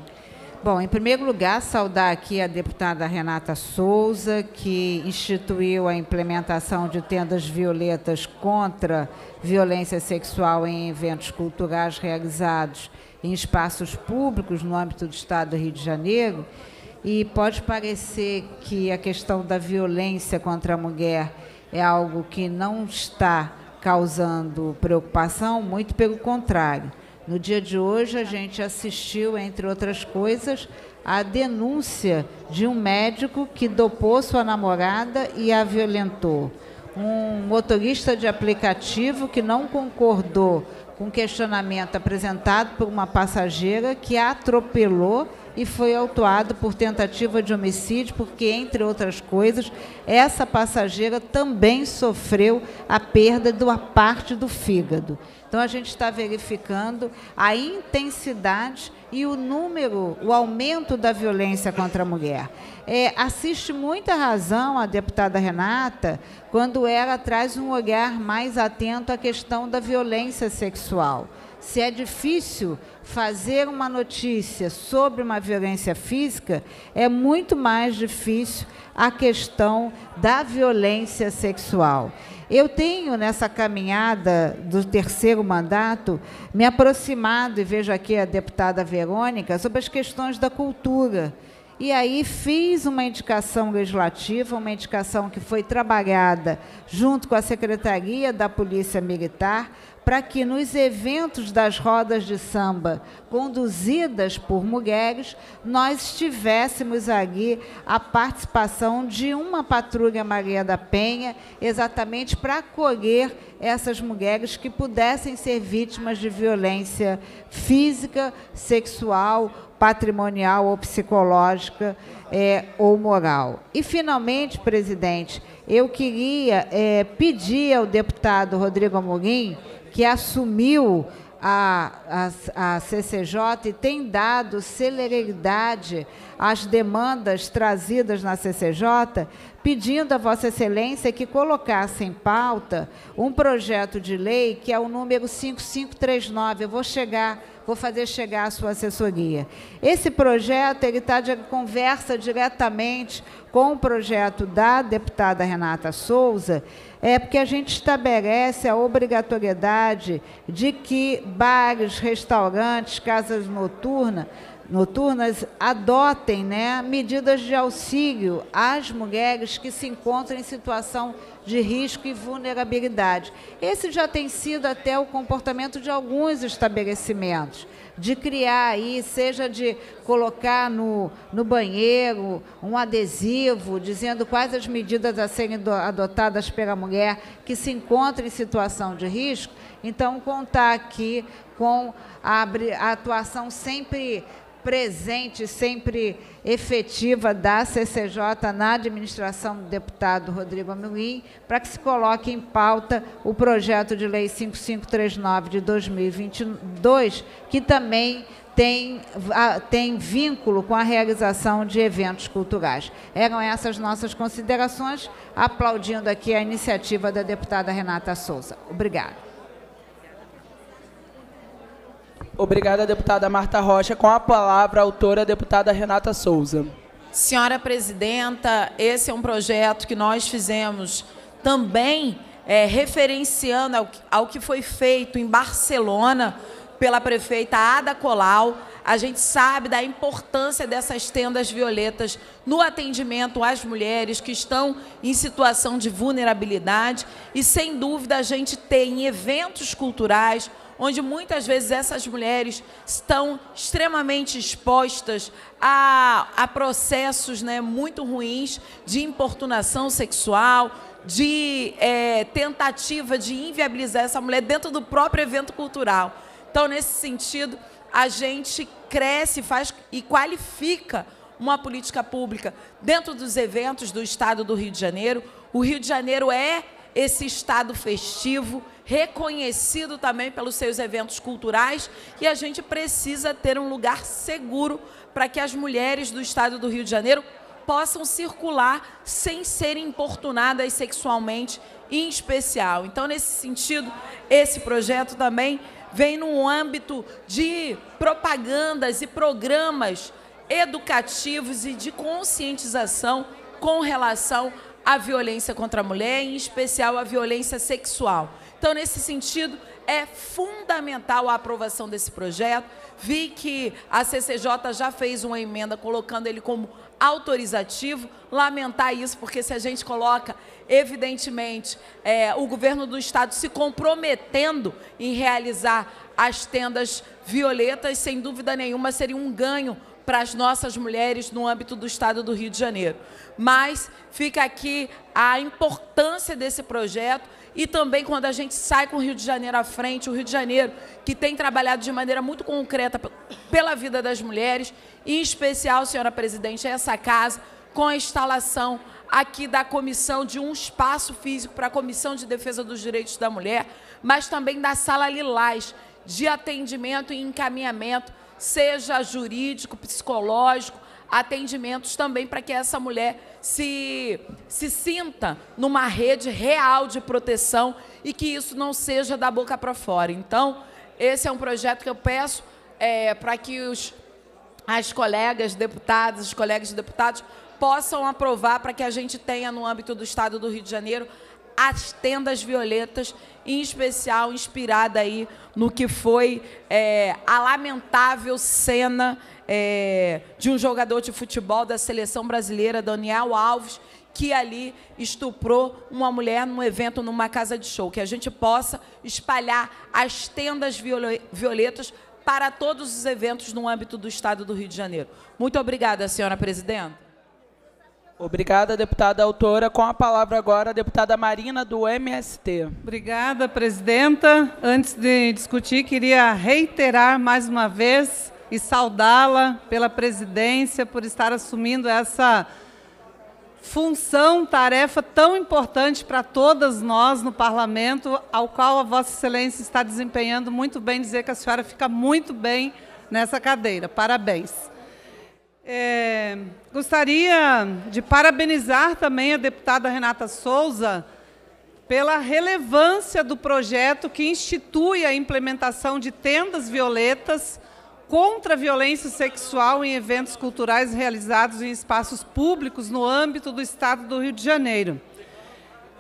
Bom, em primeiro lugar, saudar aqui a deputada Renata Souza, que instituiu a implementação de tendas violetas contra violência sexual em eventos culturais realizados em espaços públicos no âmbito do Estado do Rio de Janeiro. E pode parecer que a questão da violência contra a mulher é algo que não está causando preocupação, muito pelo contrário. No dia de hoje, a gente assistiu, entre outras coisas, a denúncia de um médico que dopou sua namorada e a violentou. Um motorista de aplicativo que não concordou com o questionamento apresentado por uma passageira que a atropelou e foi autuado por tentativa de homicídio, porque, entre outras coisas, essa passageira também sofreu a perda da parte do fígado. Então, a gente está verificando a intensidade e o número, o aumento da violência contra a mulher. É, assiste muita razão a deputada Renata quando ela traz um olhar mais atento à questão da violência sexual. Se é difícil fazer uma notícia sobre uma violência física, é muito mais difícil a questão da violência sexual. Eu tenho, nessa caminhada do terceiro mandato, me aproximado, e vejo aqui a deputada Verônica, sobre as questões da cultura. E aí fiz uma indicação legislativa, uma indicação que foi trabalhada junto com a Secretaria da Polícia Militar, para que nos eventos das rodas de samba conduzidas por mulheres, nós tivéssemos ali a participação de uma patrulha Maria da Penha, exatamente para acolher essas mulheres que pudessem ser vítimas de violência física, sexual, patrimonial ou psicológica é, ou moral. E, finalmente, presidente, eu queria é, pedir ao deputado Rodrigo Amorim que assumiu a, a, a, CCJ tem dado celeridade às demandas trazidas na CCJ, pedindo a Vossa Excelência que colocasse em pauta um projeto de lei que é o número 5539. Eu vou chegar, vou fazer chegar à sua assessoria. Esse projeto ele está de conversa diretamente com o projeto da deputada Renata Souza, é porque a gente estabelece a obrigatoriedade de que bares, restaurantes, casas noturnas noturnas adotem né, medidas de auxílio às mulheres que se encontram em situação de risco e vulnerabilidade. Esse já tem sido até o comportamento de alguns estabelecimentos de criar aí, seja de colocar no, no banheiro um adesivo dizendo quais as medidas a serem do, adotadas pela mulher que se encontra em situação de risco. Então, contar aqui com a atuação sempre presente, sempre efetiva da CCJ na administração do deputado Rodrigo Amorim, para que se coloque em pauta o projeto de lei 5539 de 2022, que também tem, tem vínculo com a realização de eventos culturais. Eram essas nossas considerações, aplaudindo aqui a iniciativa da deputada Renata Souza. Obrigada. Obrigada, deputada Marta Rocha. Com a palavra, a autora, a deputada Renata Souza. Senhora presidenta, esse é um projeto que nós fizemos também é, referenciando ao, ao que foi feito em Barcelona pela prefeita Ada Colau. A gente sabe da importância dessas tendas violetas no atendimento às mulheres que estão em situação de vulnerabilidade e, sem dúvida, a gente tem eventos culturais onde muitas vezes essas mulheres estão extremamente expostas a, a processos né, muito ruins de importunação sexual, de é, tentativa de inviabilizar essa mulher dentro do próprio evento cultural. Então, nesse sentido, a gente cresce faz, e qualifica uma política pública dentro dos eventos do Estado do Rio de Janeiro. O Rio de Janeiro é esse estado festivo, reconhecido também pelos seus eventos culturais, e a gente precisa ter um lugar seguro para que as mulheres do estado do Rio de Janeiro possam circular sem serem importunadas sexualmente, em especial. Então, nesse sentido, esse projeto também vem no âmbito de propagandas e programas educativos e de conscientização com relação a violência contra a mulher, em especial a violência sexual. Então, nesse sentido, é fundamental a aprovação desse projeto. Vi que a CCJ já fez uma emenda colocando ele como autorizativo. Lamentar isso, porque se a gente coloca, evidentemente, é, o governo do Estado se comprometendo em realizar as tendas violetas, sem dúvida nenhuma, seria um ganho para as nossas mulheres no âmbito do Estado do Rio de Janeiro. Mas fica aqui a importância desse projeto e também quando a gente sai com o Rio de Janeiro à frente, o Rio de Janeiro que tem trabalhado de maneira muito concreta pela vida das mulheres, em especial, senhora presidente, essa casa, com a instalação aqui da comissão de um espaço físico para a Comissão de Defesa dos Direitos da Mulher, mas também da Sala Lilás, de atendimento e encaminhamento seja jurídico, psicológico, atendimentos também para que essa mulher se, se sinta numa rede real de proteção e que isso não seja da boca para fora. Então, esse é um projeto que eu peço é, para que os, as colegas deputadas, os colegas deputados possam aprovar para que a gente tenha no âmbito do Estado do Rio de Janeiro as tendas violetas, em especial inspirada aí no que foi é, a lamentável cena é, de um jogador de futebol da seleção brasileira, Daniel Alves, que ali estuprou uma mulher num evento numa casa de show. Que a gente possa espalhar as tendas violetas para todos os eventos no âmbito do Estado do Rio de Janeiro. Muito obrigada, senhora presidenta. Obrigada, deputada autora. Com a palavra agora, a deputada Marina, do MST. Obrigada, presidenta. Antes de discutir, queria reiterar mais uma vez e saudá-la pela presidência, por estar assumindo essa função, tarefa tão importante para todas nós no parlamento, ao qual a Vossa Excelência está desempenhando muito bem, dizer que a senhora fica muito bem nessa cadeira. Parabéns. É, gostaria de parabenizar também a deputada Renata Souza pela relevância do projeto que institui a implementação de tendas violetas contra a violência sexual em eventos culturais realizados em espaços públicos no âmbito do Estado do Rio de Janeiro.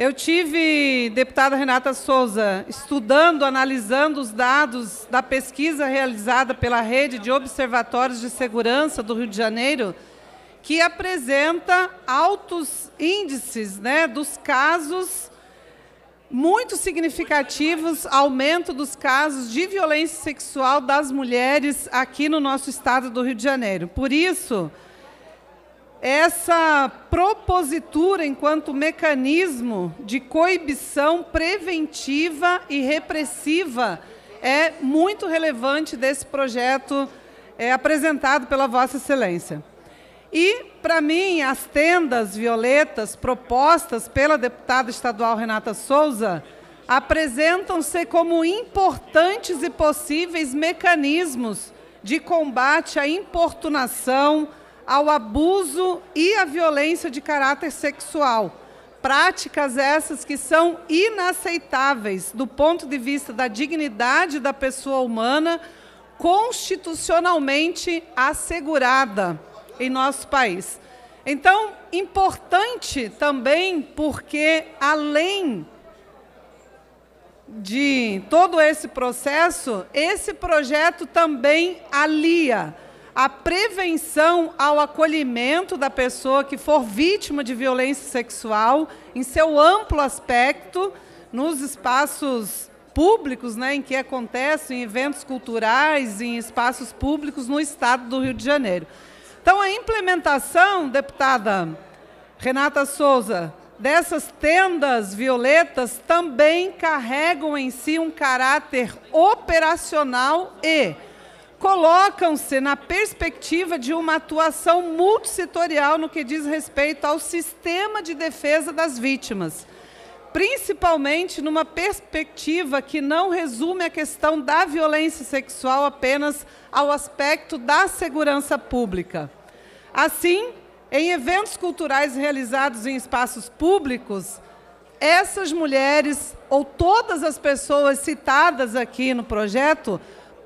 Eu tive, deputada Renata Souza, estudando, analisando os dados da pesquisa realizada pela Rede de Observatórios de Segurança do Rio de Janeiro, que apresenta altos índices né, dos casos muito significativos aumento dos casos de violência sexual das mulheres aqui no nosso estado do Rio de Janeiro. Por isso, essa propositura enquanto mecanismo de coibição preventiva e repressiva é muito relevante desse projeto é, apresentado pela Vossa Excelência. E, para mim, as tendas violetas propostas pela deputada estadual Renata Souza apresentam-se como importantes e possíveis mecanismos de combate à importunação, ao abuso e à violência de caráter sexual. Práticas essas que são inaceitáveis do ponto de vista da dignidade da pessoa humana, constitucionalmente assegurada em nosso país. Então, importante também porque, além de todo esse processo, esse projeto também alia a prevenção ao acolhimento da pessoa que for vítima de violência sexual em seu amplo aspecto, nos espaços públicos, né, em que acontecem em eventos culturais, em espaços públicos no estado do Rio de Janeiro. Então, a implementação, deputada Renata Souza, dessas tendas violetas também carregam em si um caráter operacional e colocam-se na perspectiva de uma atuação multissetorial no que diz respeito ao sistema de defesa das vítimas, principalmente numa perspectiva que não resume a questão da violência sexual apenas ao aspecto da segurança pública. Assim, em eventos culturais realizados em espaços públicos, essas mulheres ou todas as pessoas citadas aqui no projeto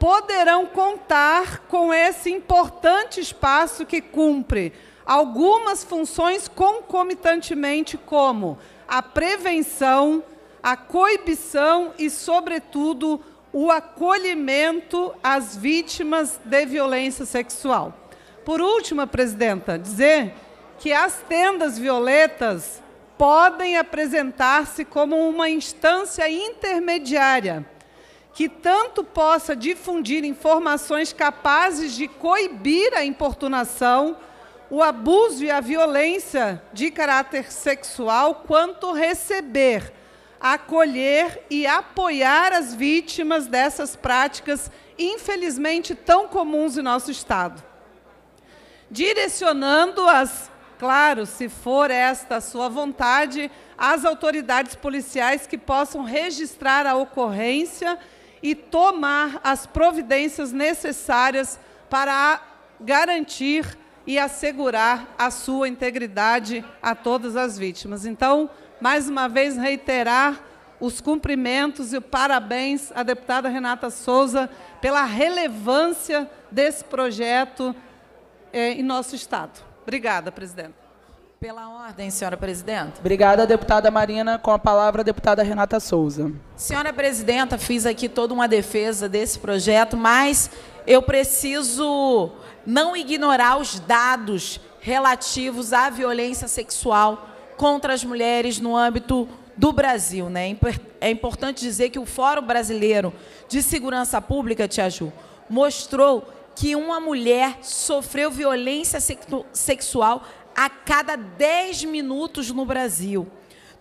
poderão contar com esse importante espaço que cumpre algumas funções concomitantemente, como a prevenção, a coibição e, sobretudo, o acolhimento às vítimas de violência sexual. Por último, presidenta, dizer que as tendas violetas podem apresentar-se como uma instância intermediária que tanto possa difundir informações capazes de coibir a importunação, o abuso e a violência de caráter sexual, quanto receber acolher e apoiar as vítimas dessas práticas, infelizmente tão comuns em nosso Estado. Direcionando-as, claro, se for esta a sua vontade, às autoridades policiais que possam registrar a ocorrência e tomar as providências necessárias para garantir e assegurar a sua integridade a todas as vítimas. Então, mais uma vez reiterar os cumprimentos e o parabéns à deputada Renata Souza pela relevância desse projeto eh, em nosso Estado. Obrigada, presidente. Pela ordem, senhora presidenta. Obrigada, deputada Marina. Com a palavra, a deputada Renata Souza. Senhora presidenta, fiz aqui toda uma defesa desse projeto, mas eu preciso não ignorar os dados relativos à violência sexual contra as mulheres no âmbito do Brasil. Né? É importante dizer que o Fórum Brasileiro de Segurança Pública, Tia Ju, mostrou que uma mulher sofreu violência sexual a cada 10 minutos no Brasil,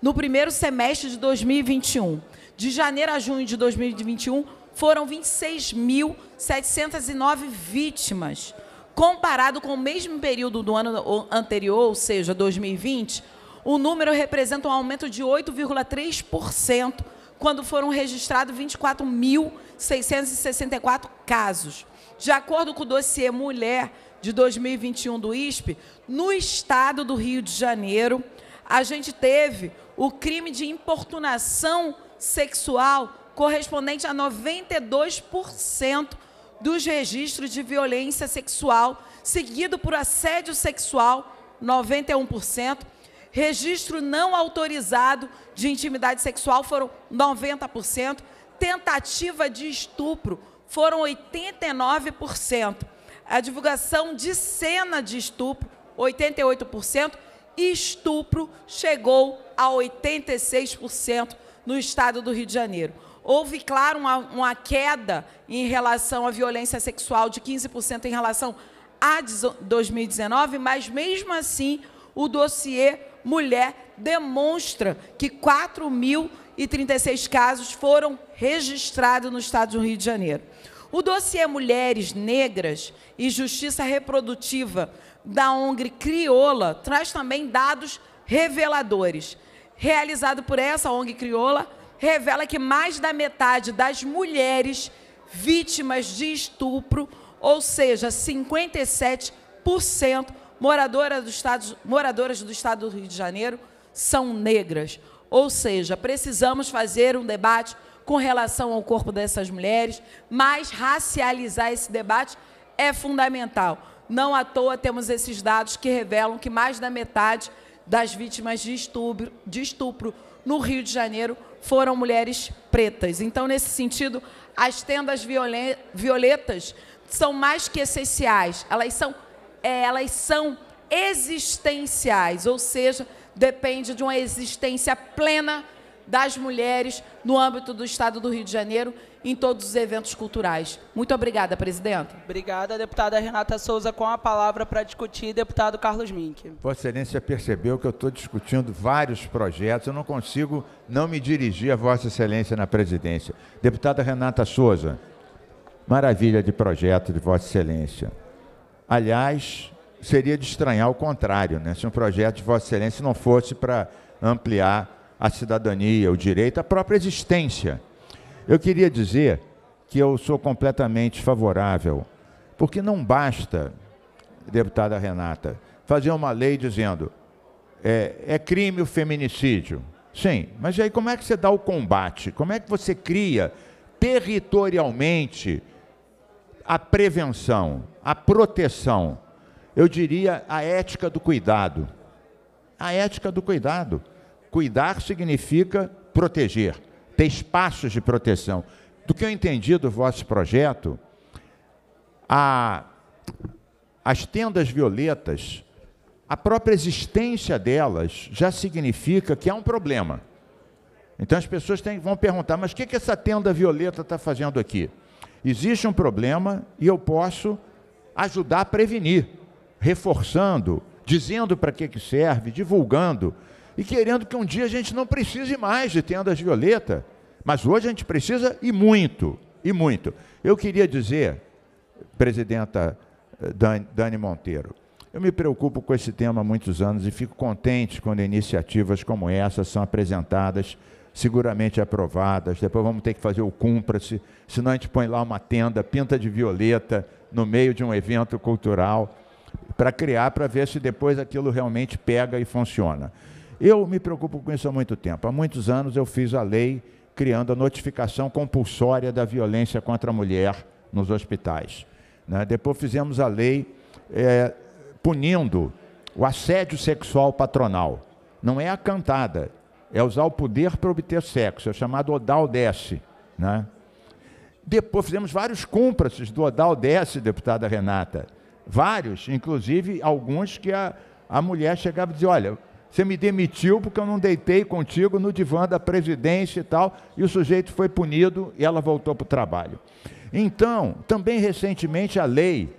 no primeiro semestre de 2021. De janeiro a junho de 2021, foram 26.709 vítimas. Comparado com o mesmo período do ano anterior, ou seja, 2020, o número representa um aumento de 8,3%, quando foram registrados 24.664 casos. De acordo com o dossiê Mulher de 2021 do ISP, no estado do Rio de Janeiro, a gente teve o crime de importunação sexual correspondente a 92% dos registros de violência sexual, seguido por assédio sexual, 91%, registro não autorizado de intimidade sexual foram 90%, tentativa de estupro foram 89%, a divulgação de cena de estupro, 88%, e estupro chegou a 86% no estado do Rio de Janeiro. Houve, claro, uma, uma queda em relação à violência sexual de 15% em relação a 2019, mas mesmo assim o dossiê mulher demonstra que 4.036 casos foram registrados no estado do Rio de Janeiro. O dossiê Mulheres Negras e Justiça Reprodutiva da ONG Crioula traz também dados reveladores. Realizado por essa ONG Crioula, revela que mais da metade das mulheres vítimas de estupro, ou seja, 57% moradoras do estado, moradoras do estado do Rio de Janeiro, são negras. Ou seja, precisamos fazer um debate com relação ao corpo dessas mulheres, mas racializar esse debate é fundamental. Não à toa temos esses dados que revelam que mais da metade das vítimas de estupro, de estupro no Rio de Janeiro foram mulheres pretas. Então, nesse sentido, as tendas violetas são mais que essenciais, elas são, é, elas são existenciais, ou seja, depende de uma existência plena das mulheres no âmbito do Estado do Rio de Janeiro em todos os eventos culturais. Muito obrigada, presidenta. Obrigada, deputada Renata Souza. Com a palavra para discutir, deputado Carlos Mink. Vossa Excelência percebeu que eu estou discutindo vários projetos, eu não consigo não me dirigir a Vossa Excelência na presidência. Deputada Renata Souza, maravilha de projeto de Vossa Excelência. Aliás, seria de estranhar o contrário, né? se um projeto de Vossa Excelência não fosse para ampliar a cidadania, o direito, a própria existência. Eu queria dizer que eu sou completamente favorável, porque não basta, deputada Renata, fazer uma lei dizendo é, é crime o feminicídio. Sim, mas aí como é que você dá o combate? Como é que você cria territorialmente a prevenção, a proteção? Eu diria a ética do cuidado. A ética do cuidado. Cuidar significa proteger, ter espaços de proteção. Do que eu entendi do vosso projeto, a, as tendas violetas, a própria existência delas já significa que há um problema. Então as pessoas têm, vão perguntar, mas o que, que essa tenda violeta está fazendo aqui? Existe um problema e eu posso ajudar a prevenir, reforçando, dizendo para que, que serve, divulgando e querendo que um dia a gente não precise mais de tendas violeta. Mas hoje a gente precisa e muito, e muito. Eu queria dizer, presidenta eh, Dani Monteiro, eu me preocupo com esse tema há muitos anos e fico contente quando iniciativas como essa são apresentadas, seguramente aprovadas. Depois vamos ter que fazer o cumpra-se, senão a gente põe lá uma tenda, pinta de violeta, no meio de um evento cultural, para criar, para ver se depois aquilo realmente pega e funciona. Eu me preocupo com isso há muito tempo. Há muitos anos eu fiz a lei criando a notificação compulsória da violência contra a mulher nos hospitais. Né? Depois fizemos a lei é, punindo o assédio sexual patronal. Não é a cantada, é usar o poder para obter sexo, é chamado Odal Desce. Né? Depois fizemos vários cúmplices do Odal Desce, deputada Renata. Vários, inclusive alguns que a, a mulher chegava e dizia, olha, você me demitiu porque eu não deitei contigo no divã da presidência e tal, e o sujeito foi punido e ela voltou para o trabalho. Então, também recentemente a lei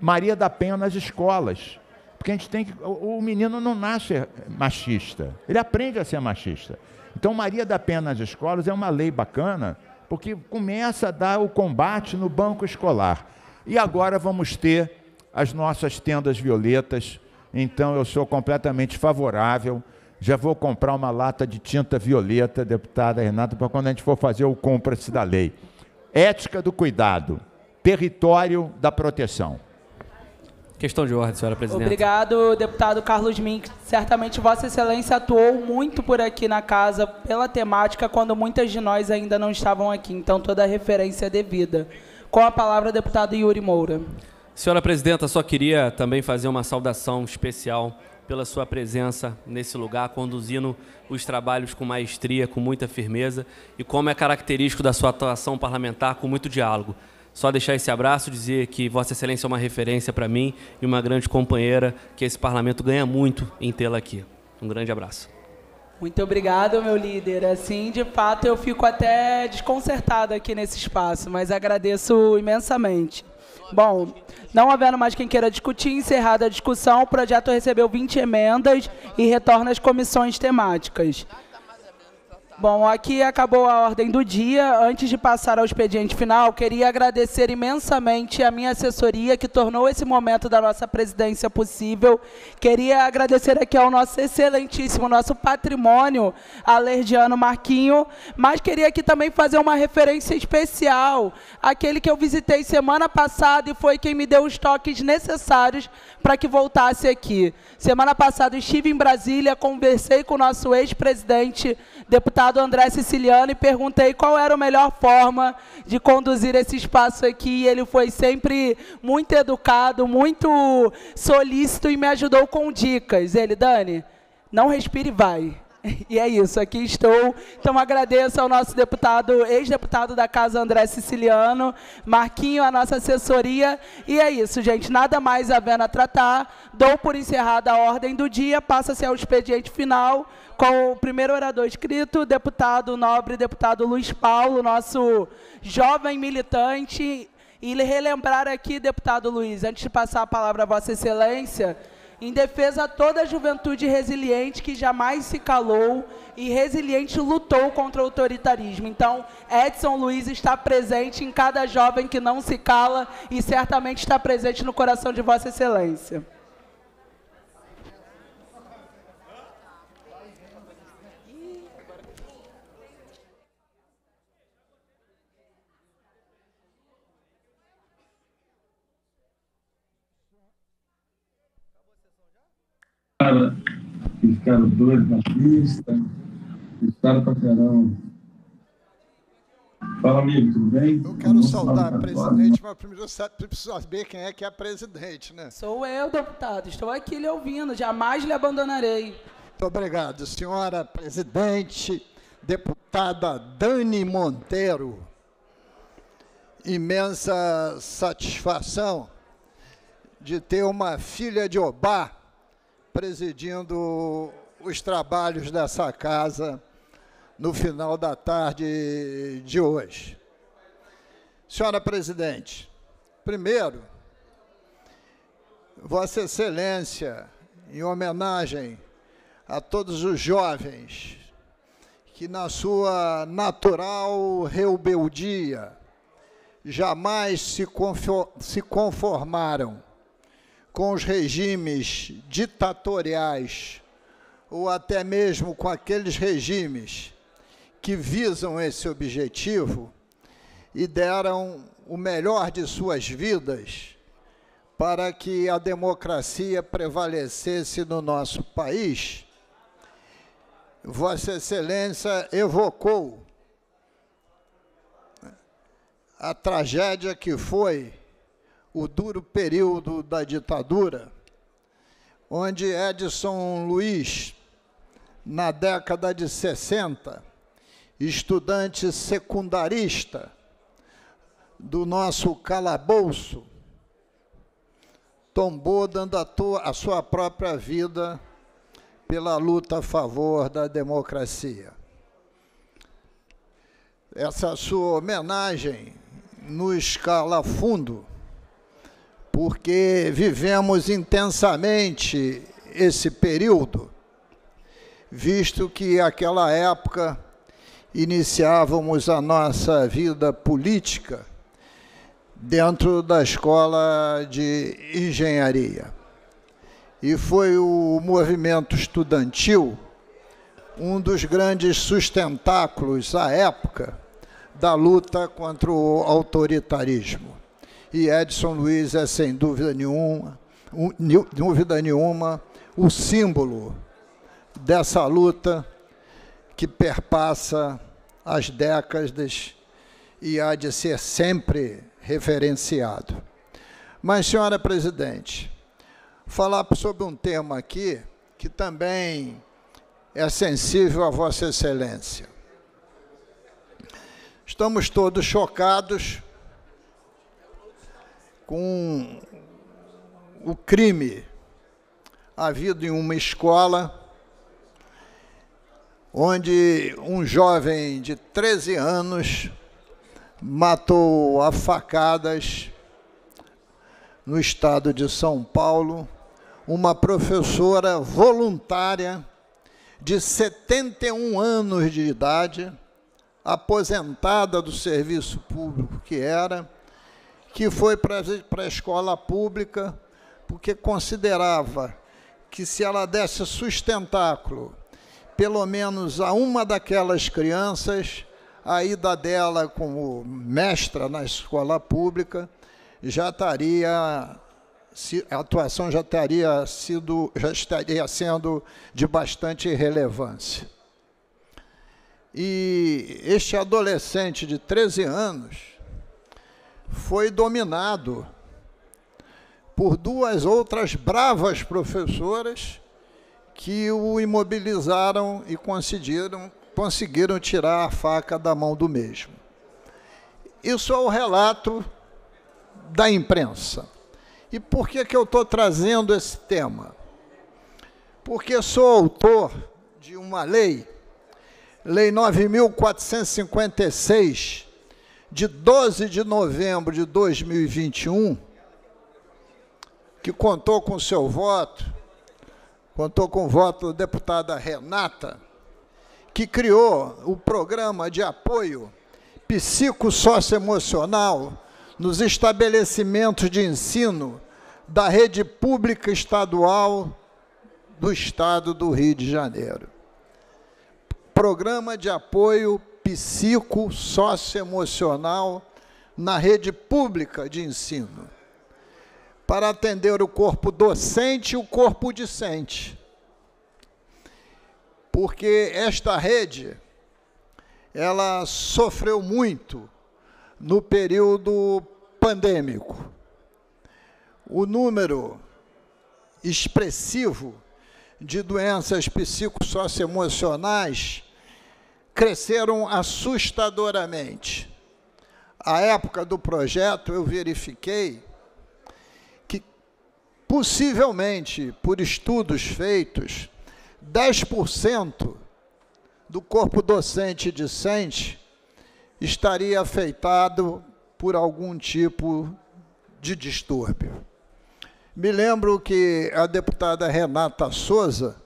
Maria da Penha nas escolas. Porque a gente tem que. O, menino não nasce machista, ele aprende a ser machista. Então, Maria da Penha nas escolas é uma lei bacana, porque começa a dar o combate no banco escolar. E agora vamos ter as nossas tendas violetas então eu sou completamente favorável. Já vou comprar uma lata de tinta violeta, deputada Renata, para quando a gente for fazer o cúmplice da lei. Ética do cuidado, território da proteção. Questão de ordem, senhora presidente. Obrigado, deputado Carlos Mink. Certamente Vossa Excelência atuou muito por aqui na casa pela temática quando muitas de nós ainda não estavam aqui. Então, toda a referência é devida. Com a palavra, deputado Yuri Moura. Senhora Presidenta, só queria também fazer uma saudação especial pela sua presença nesse lugar, conduzindo os trabalhos com maestria, com muita firmeza e como é característico da sua atuação parlamentar, com muito diálogo. Só deixar esse abraço, dizer que Vossa Excelência é uma referência para mim e uma grande companheira, que esse parlamento ganha muito em tê-la aqui. Um grande abraço. Muito obrigado, meu líder. Assim, de fato, eu fico até desconcertada aqui nesse espaço, mas agradeço imensamente. Bom, não havendo mais quem queira discutir, encerrada a discussão, o projeto recebeu 20 emendas e retorna às comissões temáticas. Bom, aqui acabou a ordem do dia. Antes de passar ao expediente final, queria agradecer imensamente a minha assessoria que tornou esse momento da nossa presidência possível. Queria agradecer aqui ao nosso excelentíssimo, nosso patrimônio, Alerdiano Marquinho, mas queria aqui também fazer uma referência especial àquele que eu visitei semana passada e foi quem me deu os toques necessários para que voltasse aqui. Semana passada estive em Brasília, conversei com o nosso ex-presidente, deputado André Siciliano, e perguntei qual era a melhor forma de conduzir esse espaço aqui. Ele foi sempre muito educado, muito solícito e me ajudou com dicas. Ele, Dani, não respire e vai. E é isso, aqui estou. Então agradeço ao nosso deputado, ex-deputado da Casa André Siciliano, Marquinho, a nossa assessoria. E é isso, gente. Nada mais havendo a tratar. Dou por encerrada a ordem do dia. Passa-se ao expediente final com o primeiro orador escrito, deputado nobre, deputado Luiz Paulo, nosso jovem militante. E relembrar aqui, deputado Luiz, antes de passar a palavra a Vossa Excelência, em defesa a toda a juventude resiliente que jamais se calou e resiliente lutou contra o autoritarismo. Então, Edson Luiz está presente em cada jovem que não se cala e certamente está presente no coração de Vossa Excelência. Cara que ficaram doidos na pista, estaram paquerão. Fala, amigo, tudo bem? Eu quero Vamos saudar a presidente, mas primeiro preciso saber quem é que é a presidente, né? Sou eu, deputado. Estou aqui lhe ouvindo. Jamais lhe abandonarei. Muito obrigado, senhora presidente, deputada Dani Monteiro. Imensa satisfação de ter uma filha de Obá presidindo os trabalhos dessa casa no final da tarde de hoje. Senhora presidente, primeiro, Vossa Excelência, em homenagem a todos os jovens que, na sua natural rebeldia, jamais se conformaram com os regimes ditatoriais ou até mesmo com aqueles regimes que visam esse objetivo e deram o melhor de suas vidas para que a democracia prevalecesse no nosso país, Vossa Excelência evocou a tragédia que foi o duro período da ditadura, onde Edson Luiz, na década de 60, estudante secundarista do nosso calabouço, tombou dando a, sua própria vida pela luta a favor da democracia. Essa sua homenagem no escala fundo porque vivemos intensamente esse período, visto que aquela época iniciávamos a nossa vida política dentro da escola de engenharia. E foi o movimento estudantil um dos grandes sustentáculos à época da luta contra o autoritarismo e Edson Luiz é, sem dúvida nenhuma, um, dúvida nenhuma o símbolo dessa luta que perpassa as décadas e há de ser sempre referenciado. Mas, senhora presidente, falar sobre um tema aqui que também é sensível a Vossa Excelência. Estamos todos chocados com o crime havido em uma escola onde um jovem de 13 anos matou a facadas no estado de São Paulo uma professora voluntária de 71 anos de idade, aposentada do serviço público que era, que foi para a escola pública porque considerava que se ela desse sustentáculo, pelo menos a uma daquelas crianças, a ida dela como mestra na escola pública já estaria a atuação já teria sido já estaria sendo de bastante relevância. E este adolescente de 13 anos foi dominado por duas outras bravas professoras que o imobilizaram e conseguiram, conseguiram tirar a faca da mão do mesmo. Isso é o relato da imprensa. E por que, que eu estou trazendo esse tema? Porque sou autor de uma lei, Lei 9.456, de 12 de novembro de 2021, que contou com seu voto, contou com o voto da deputada Renata, que criou o programa de apoio psicossocioemocional nos estabelecimentos de ensino da rede pública estadual do Estado do Rio de Janeiro. Programa de apoio psicossocioemocional na rede pública de ensino, para atender o corpo docente e o corpo discente. Porque esta rede, ela sofreu muito no período pandêmico. O número expressivo de doenças psicossocioemocionais cresceram assustadoramente. À época do projeto, eu verifiquei que, possivelmente, por estudos feitos, 10% do corpo docente discente estaria afetado por algum tipo de distúrbio. Me lembro que a deputada Renata Souza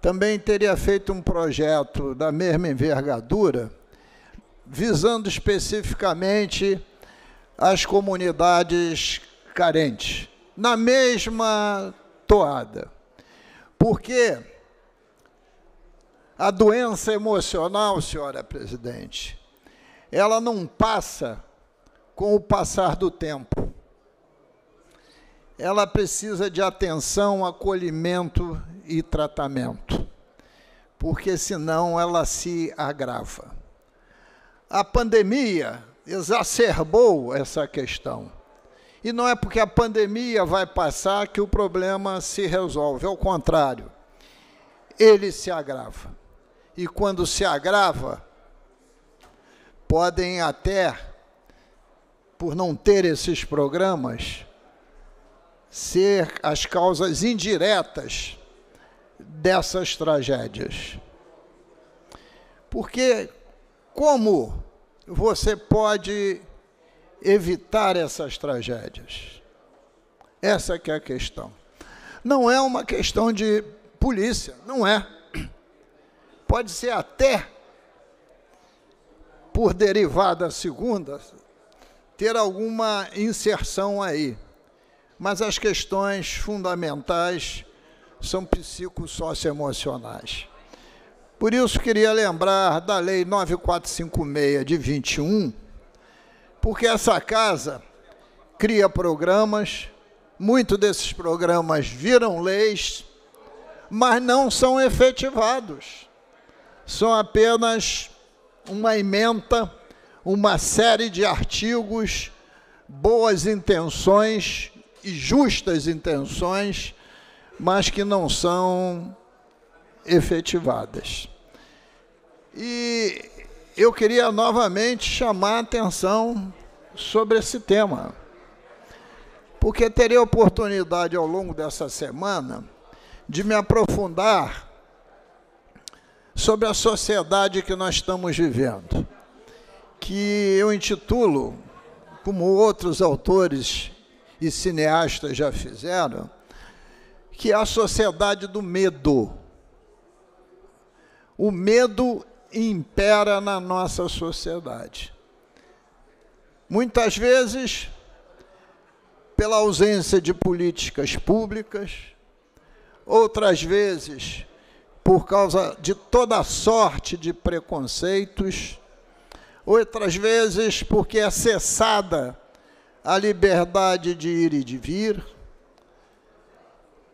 também teria feito um projeto da mesma envergadura, visando especificamente as comunidades carentes, na mesma toada. Porque a doença emocional, senhora presidente, ela não passa com o passar do tempo. Ela precisa de atenção, acolhimento e tratamento, porque senão ela se agrava. A pandemia exacerbou essa questão. E não é porque a pandemia vai passar que o problema se resolve, ao contrário, ele se agrava. E quando se agrava, podem até, por não ter esses programas, ser as causas indiretas dessas tragédias. Porque como você pode evitar essas tragédias? Essa que é a questão. Não é uma questão de polícia, não é. Pode ser até por derivada segunda, ter alguma inserção aí. Mas as questões fundamentais são psicossocioemocionais. Por isso, queria lembrar da Lei 9456 de 21, porque essa casa cria programas, muitos desses programas viram leis, mas não são efetivados. São apenas uma emenda, uma série de artigos, boas intenções e justas intenções, mas que não são efetivadas. E eu queria novamente chamar a atenção sobre esse tema, porque terei oportunidade ao longo dessa semana de me aprofundar sobre a sociedade que nós estamos vivendo, que eu intitulo, como outros autores e cineastas já fizeram, que é a sociedade do medo. O medo impera na nossa sociedade. Muitas vezes, pela ausência de políticas públicas, outras vezes, por causa de toda sorte de preconceitos, outras vezes, porque é cessada a liberdade de ir e de vir,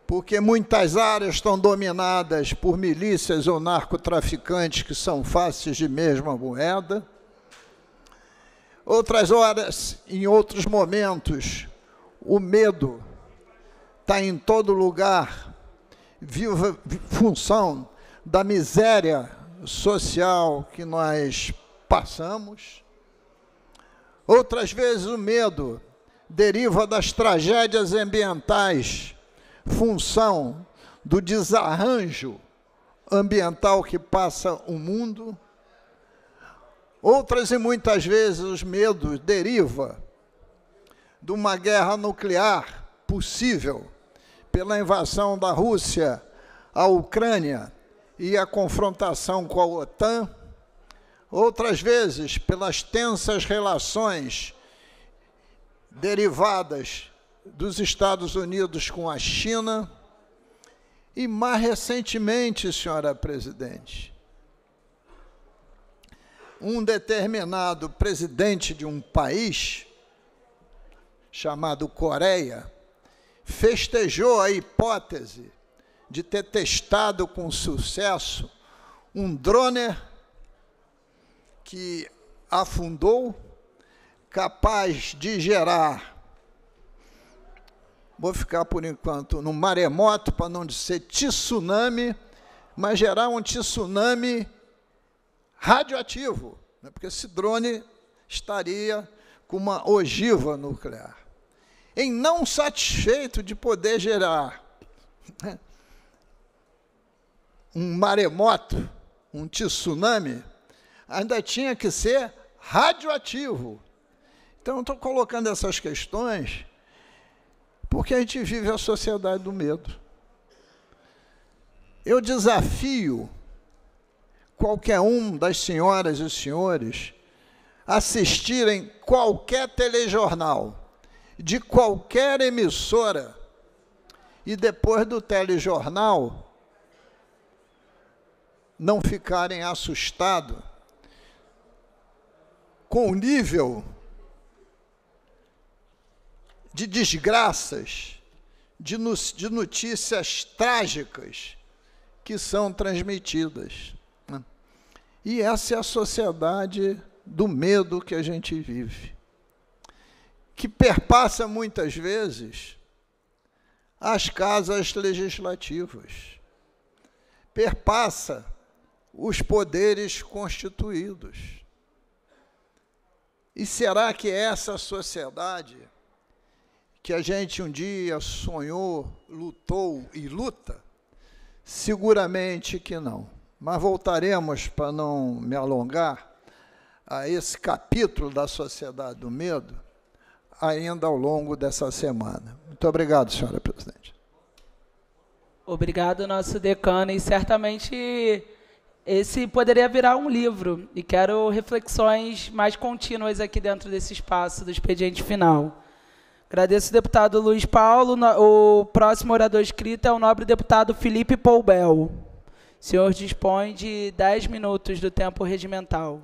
porque muitas áreas estão dominadas por milícias ou narcotraficantes que são faces de mesma moeda. Outras horas, em outros momentos, o medo está em todo lugar, viva função da miséria social que nós passamos. Outras vezes o medo deriva das tragédias ambientais, função do desarranjo ambiental que passa o mundo. Outras e muitas vezes os medos deriva de uma guerra nuclear possível pela invasão da Rússia à Ucrânia e a confrontação com a OTAN outras vezes pelas tensas relações derivadas dos Estados Unidos com a China e mais recentemente, senhora presidente, um determinado presidente de um país chamado Coreia festejou a hipótese de ter testado com sucesso um drone que afundou, capaz de gerar, vou ficar por enquanto no maremoto, para não dizer tsunami, mas gerar um tsunami radioativo, né? porque esse drone estaria com uma ogiva nuclear. Em não satisfeito de poder gerar né, um maremoto, um tsunami, ainda tinha que ser radioativo. Então, estou colocando essas questões porque a gente vive a sociedade do medo. Eu desafio qualquer um das senhoras e senhores assistirem qualquer telejornal, de qualquer emissora, e depois do telejornal não ficarem assustados com o nível de desgraças, de, de notícias trágicas que são transmitidas. Né? E essa é a sociedade do medo que a gente vive, que perpassa muitas vezes as casas legislativas, perpassa os poderes constituídos. E será que essa sociedade que a gente um dia sonhou, lutou e luta? Seguramente que não. Mas voltaremos, para não me alongar, a esse capítulo da Sociedade do Medo, ainda ao longo dessa semana. Muito obrigado, senhora presidente. Obrigado, nosso decano, e certamente esse poderia virar um livro e quero reflexões mais contínuas aqui dentro desse espaço do expediente final. Agradeço o deputado Luiz Paulo. O próximo orador escrito é o nobre deputado Felipe Poubel. O senhor dispõe de 10 minutos do tempo regimental.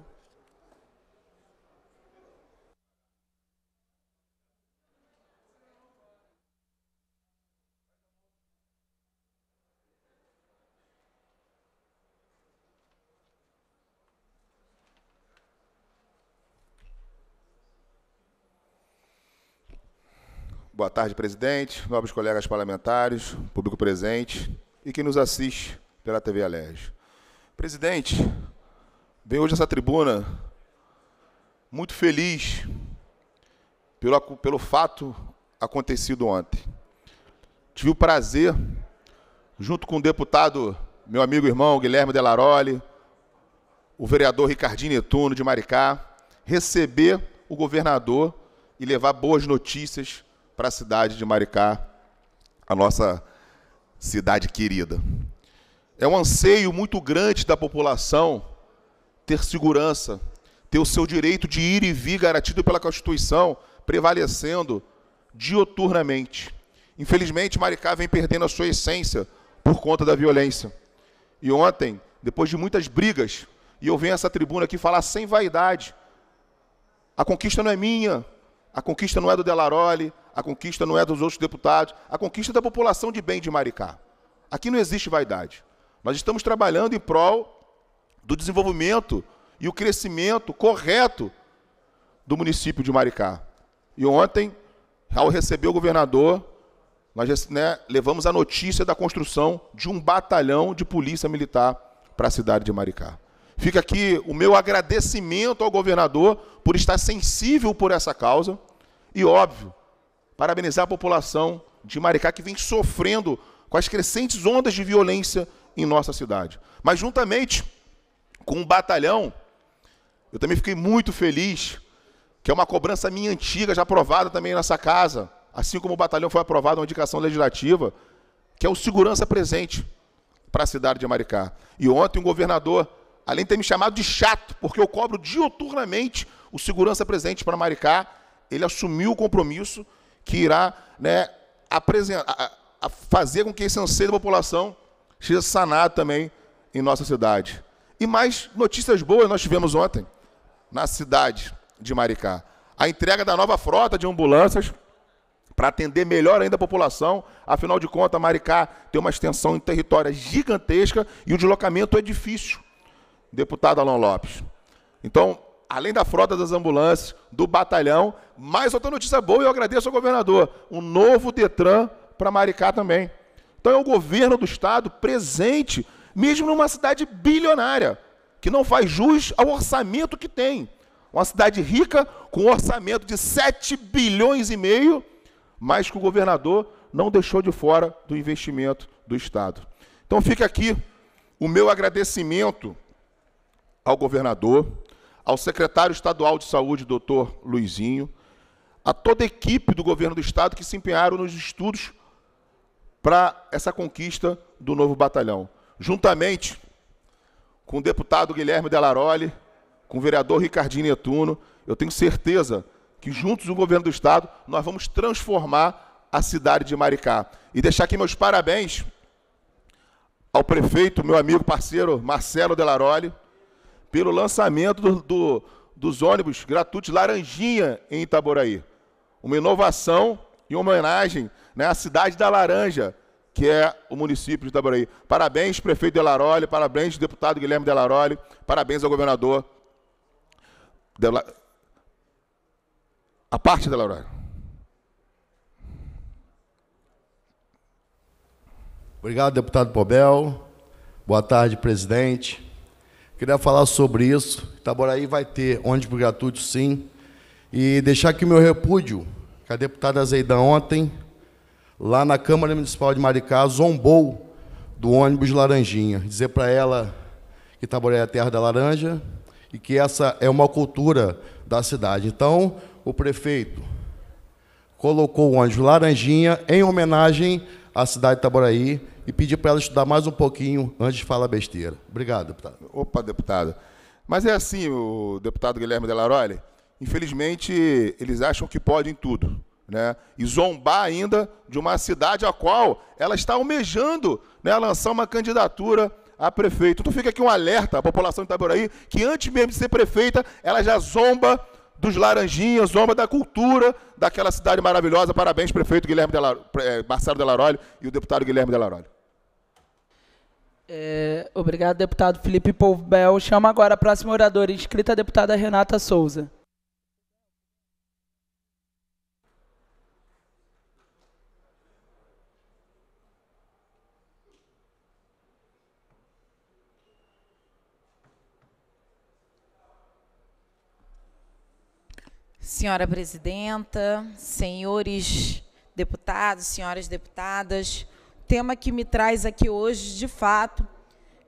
Boa tarde, presidente, nobres colegas parlamentares, público presente e quem nos assiste pela TV Alerj. Presidente, venho hoje a essa tribuna muito feliz pelo, pelo fato acontecido ontem. Tive o prazer, junto com o deputado, meu amigo irmão Guilherme Delaroli, o vereador Ricardinho Netuno de Maricá, receber o governador e levar boas notícias para a cidade de Maricá, a nossa cidade querida. É um anseio muito grande da população ter segurança, ter o seu direito de ir e vir garantido pela Constituição, prevalecendo dioturnamente. Infelizmente, Maricá vem perdendo a sua essência por conta da violência. E ontem, depois de muitas brigas, e eu venho a essa tribuna aqui falar sem vaidade, a conquista não é minha, a conquista não é do Delaroli, a conquista não é dos outros deputados, a conquista é da população de bem de Maricá. Aqui não existe vaidade. Nós estamos trabalhando em prol do desenvolvimento e o crescimento correto do município de Maricá. E ontem, ao receber o governador, nós né, levamos a notícia da construção de um batalhão de polícia militar para a cidade de Maricá. Fica aqui o meu agradecimento ao governador por estar sensível por essa causa e, óbvio, parabenizar a população de Maricá que vem sofrendo com as crescentes ondas de violência em nossa cidade. Mas, juntamente com um batalhão, eu também fiquei muito feliz, que é uma cobrança minha antiga, já aprovada também nessa casa, assim como o batalhão foi aprovado uma indicação legislativa, que é o segurança presente para a cidade de Maricá. E ontem um governador, além de ter me chamado de chato, porque eu cobro dioturnamente o segurança presente para Maricá, ele assumiu o compromisso que irá né, fazer com que esse anseio da população seja sanado também em nossa cidade. E mais notícias boas nós tivemos ontem na cidade de Maricá. A entrega da nova frota de ambulâncias para atender melhor ainda a população. Afinal de contas, Maricá tem uma extensão em território gigantesca e o deslocamento é difícil. Deputado Alon Lopes. Então, além da frota das ambulâncias, do batalhão, mais outra notícia boa e eu agradeço ao governador, um novo Detran para Maricá também. Então é o governo do estado presente, mesmo numa cidade bilionária, que não faz jus ao orçamento que tem. Uma cidade rica, com um orçamento de 7 bilhões e meio, mas que o governador não deixou de fora do investimento do Estado. Então fica aqui o meu agradecimento ao governador, ao secretário estadual de saúde, doutor Luizinho, a toda a equipe do governo do Estado que se empenharam nos estudos para essa conquista do novo batalhão. Juntamente com o deputado Guilherme Delaroli, com o vereador Ricardinho Netuno, eu tenho certeza que juntos o governo do estado nós vamos transformar a cidade de Maricá. E deixar aqui meus parabéns ao prefeito, meu amigo parceiro Marcelo Delaroli, pelo lançamento do, do, dos ônibus gratuitos Laranjinha em Itaboraí. Uma inovação e homenagem né, à cidade da Laranja, que é o município de Itaboraí. Parabéns, prefeito Delaroli, parabéns, deputado Guilherme Delaroli, parabéns ao governador. A parte Delaroli. Obrigado, deputado Pobel. Boa tarde, presidente. Queria falar sobre isso. Itaboraí vai ter ônibus gratuito, sim. E deixar aqui meu repúdio, que a deputada Zeida ontem lá na Câmara Municipal de Maricá, zombou do ônibus Laranjinha. Dizer para ela que Itaboré é a terra da laranja e que essa é uma cultura da cidade. Então, o prefeito colocou o ônibus Laranjinha em homenagem à cidade de Itaboraí e pediu para ela estudar mais um pouquinho antes de falar besteira. Obrigado, deputado. Opa, deputado. Mas é assim, o deputado Guilherme Delaroli, infelizmente, eles acham que podem tudo né? e zombar ainda de uma cidade a qual ela está almejando né, lançar uma candidatura a prefeito. Então fica aqui um alerta à população de Itaboraí, que antes mesmo de ser prefeita, ela já zomba dos laranjinhas, zomba da cultura daquela cidade maravilhosa. Parabéns, prefeito Guilherme Delar, eh, Marcelo Delaroli e o deputado Guilherme Delaroli. É, obrigado, deputado Felipe Poubel. Chama agora a próxima oradora, inscrita a deputada Renata Souza. Senhora presidenta, senhores deputados, senhoras deputadas, tema que me traz aqui hoje, de fato,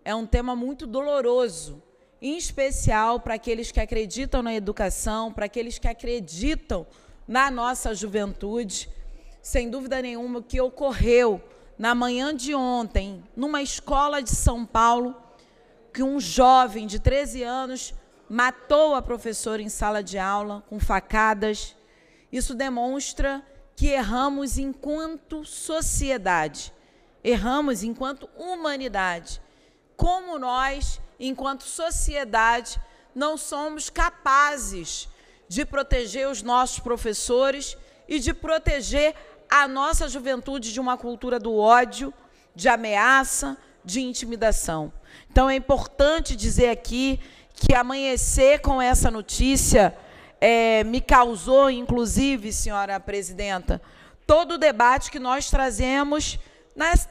é um tema muito doloroso em especial para aqueles que acreditam na educação, para aqueles que acreditam na nossa juventude. Sem dúvida nenhuma, o que ocorreu na manhã de ontem, numa escola de São Paulo, que um jovem de 13 anos matou a professora em sala de aula com facadas. Isso demonstra que erramos enquanto sociedade, erramos enquanto humanidade. Como nós, enquanto sociedade, não somos capazes de proteger os nossos professores e de proteger a nossa juventude de uma cultura do ódio, de ameaça, de intimidação. Então é importante dizer aqui que amanhecer com essa notícia é, me causou, inclusive, senhora presidenta, todo o debate que nós trazemos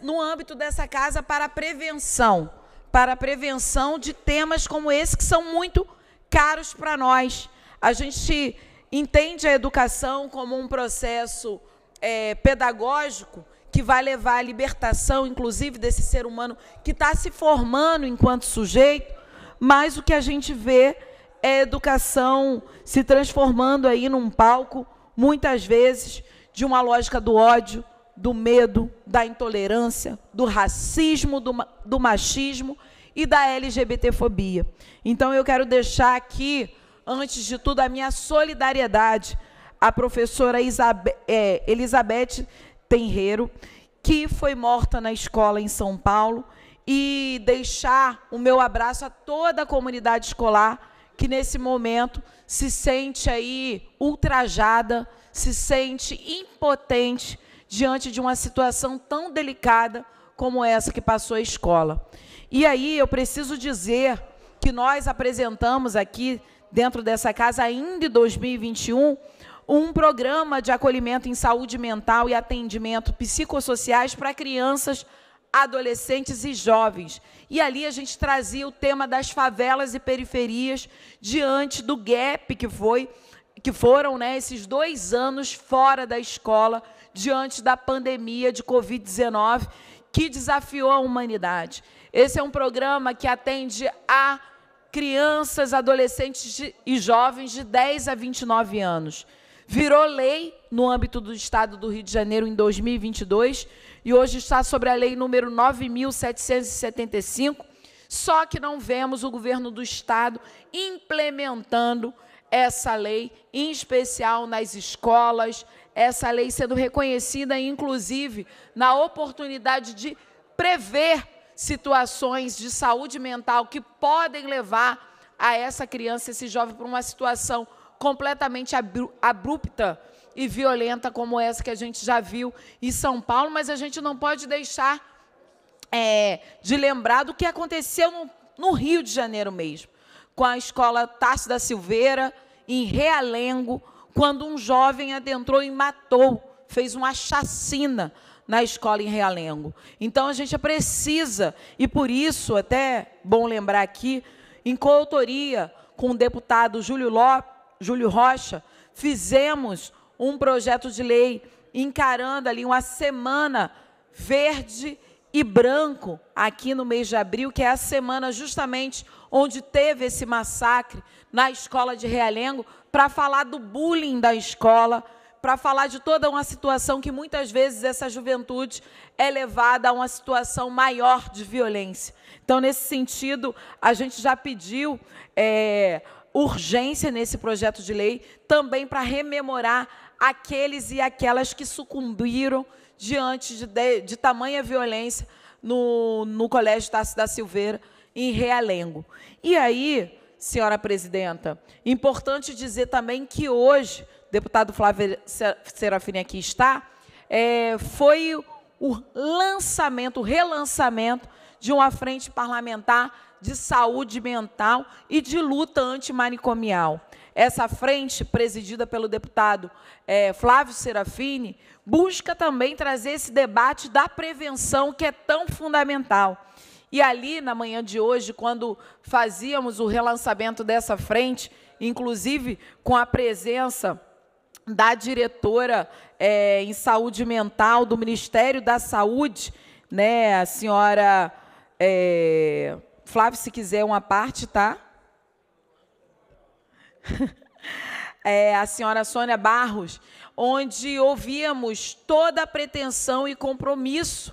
no âmbito dessa casa para a prevenção, para a prevenção de temas como esse que são muito caros para nós. A gente entende a educação como um processo é, pedagógico que vai levar à libertação, inclusive, desse ser humano que está se formando enquanto sujeito, mas o que a gente vê é a educação se transformando aí num palco, muitas vezes, de uma lógica do ódio, do medo, da intolerância, do racismo, do, do machismo e da LGBTfobia. Então, eu quero deixar aqui, antes de tudo, a minha solidariedade à professora Isabe é, Elizabeth Tenreiro, que foi morta na escola em São Paulo, e deixar o meu abraço a toda a comunidade escolar que nesse momento se sente aí ultrajada, se sente impotente diante de uma situação tão delicada como essa que passou a escola. E aí eu preciso dizer que nós apresentamos aqui dentro dessa casa ainda em 2021 um programa de acolhimento em saúde mental e atendimento psicossociais para crianças, adolescentes e jovens. E ali a gente trazia o tema das favelas e periferias diante do gap que foi que foram né, esses dois anos fora da escola diante da pandemia de Covid-19 que desafiou a humanidade. Esse é um programa que atende a crianças, adolescentes e jovens de 10 a 29 anos virou lei no âmbito do Estado do Rio de Janeiro em 2022 e hoje está sobre a lei número 9.775, só que não vemos o governo do Estado implementando essa lei, em especial nas escolas, essa lei sendo reconhecida, inclusive, na oportunidade de prever situações de saúde mental que podem levar a essa criança, esse jovem, para uma situação completamente abrupta e violenta como essa que a gente já viu em São Paulo, mas a gente não pode deixar é, de lembrar do que aconteceu no, no, Rio de Janeiro mesmo, com a escola Tássio da Silveira, em Realengo, quando um jovem adentrou e matou, fez uma chacina na escola em Realengo. Então a gente precisa, e por isso, até bom lembrar aqui, em coautoria com o deputado Júlio Lopes, Júlio Rocha, fizemos um projeto de lei encarando ali uma semana verde e branco aqui no mês de abril, que é a semana justamente onde teve esse massacre na escola de Realengo, para falar do bullying da escola, para falar de toda uma situação que muitas vezes essa juventude é levada a uma situação maior de violência. Então, nesse sentido, a gente já pediu é, urgência nesse projeto de lei, também para rememorar aqueles e aquelas que sucumbiram diante de, de, de tamanha violência no, no Colégio Tassi da Silveira, em Realengo. E aí, senhora presidenta, importante dizer também que hoje, deputado Flávio Serafini aqui está, é, foi o lançamento, o relançamento de uma frente parlamentar de saúde mental e de luta antimanicomial. Essa frente, presidida pelo deputado é, Flávio Serafini, busca também trazer esse debate da prevenção que é tão fundamental. E ali, na manhã de hoje, quando fazíamos o relançamento dessa frente, inclusive com a presença da diretora é, em saúde mental do Ministério da Saúde, né, a senhora é, Flávio, se quiser uma parte, tá? é, a senhora Sônia Barros, onde ouvíamos toda a pretensão e compromisso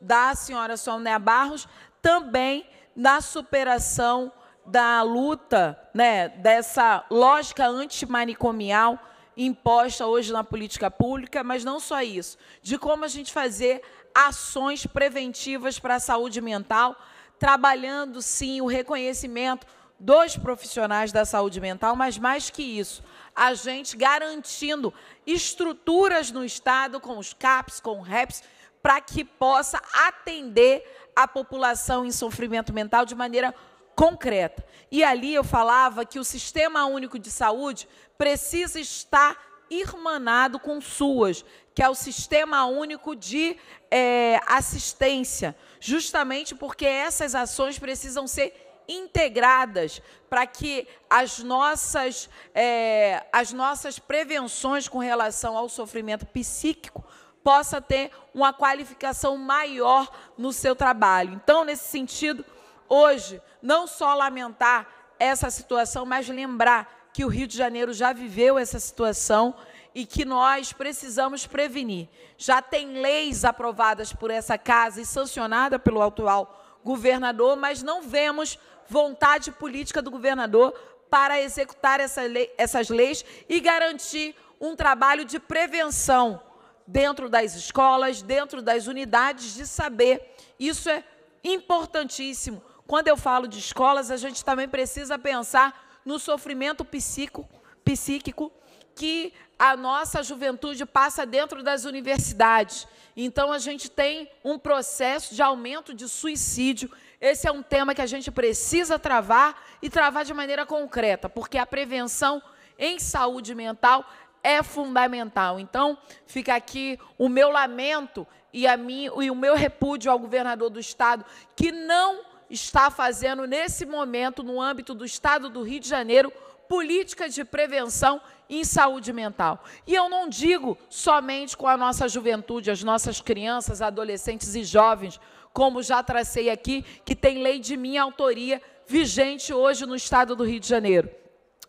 da senhora Sônia Barros, também na superação da luta, né, dessa lógica antimanicomial imposta hoje na política pública, mas não só isso, de como a gente fazer ações preventivas para a saúde mental, trabalhando sim o reconhecimento dos profissionais da saúde mental, mas mais que isso, a gente garantindo estruturas no Estado, com os CAPs, com o REPs, para que possa atender a população em sofrimento mental de maneira concreta. E ali eu falava que o Sistema Único de Saúde precisa estar irmanado com SUAS, que é o Sistema Único de é, Assistência, justamente porque essas ações precisam ser integradas para que as nossas, é, as nossas prevenções com relação ao sofrimento psíquico possa ter uma qualificação maior no seu trabalho. Então, nesse sentido, hoje, não só lamentar essa situação, mas lembrar que o Rio de Janeiro já viveu essa situação e que nós precisamos prevenir. Já tem leis aprovadas por essa casa e sancionada pelo atual governador, mas não vemos vontade política do governador para executar essa lei, essas leis e garantir um trabalho de prevenção dentro das escolas, dentro das unidades de saber. Isso é importantíssimo. Quando eu falo de escolas, a gente também precisa pensar no sofrimento psíquico, psíquico que a nossa juventude passa dentro das universidades. Então, a gente tem um processo de aumento de suicídio. Esse é um tema que a gente precisa travar e travar de maneira concreta, porque a prevenção em saúde mental é fundamental. Então, fica aqui o meu lamento e, a mim, e o meu repúdio ao governador do Estado, que não está fazendo, nesse momento, no âmbito do Estado do Rio de Janeiro, políticas de prevenção em saúde mental. E eu não digo somente com a nossa juventude, as nossas crianças, adolescentes e jovens, como já tracei aqui, que tem lei de minha autoria vigente hoje no Estado do Rio de Janeiro.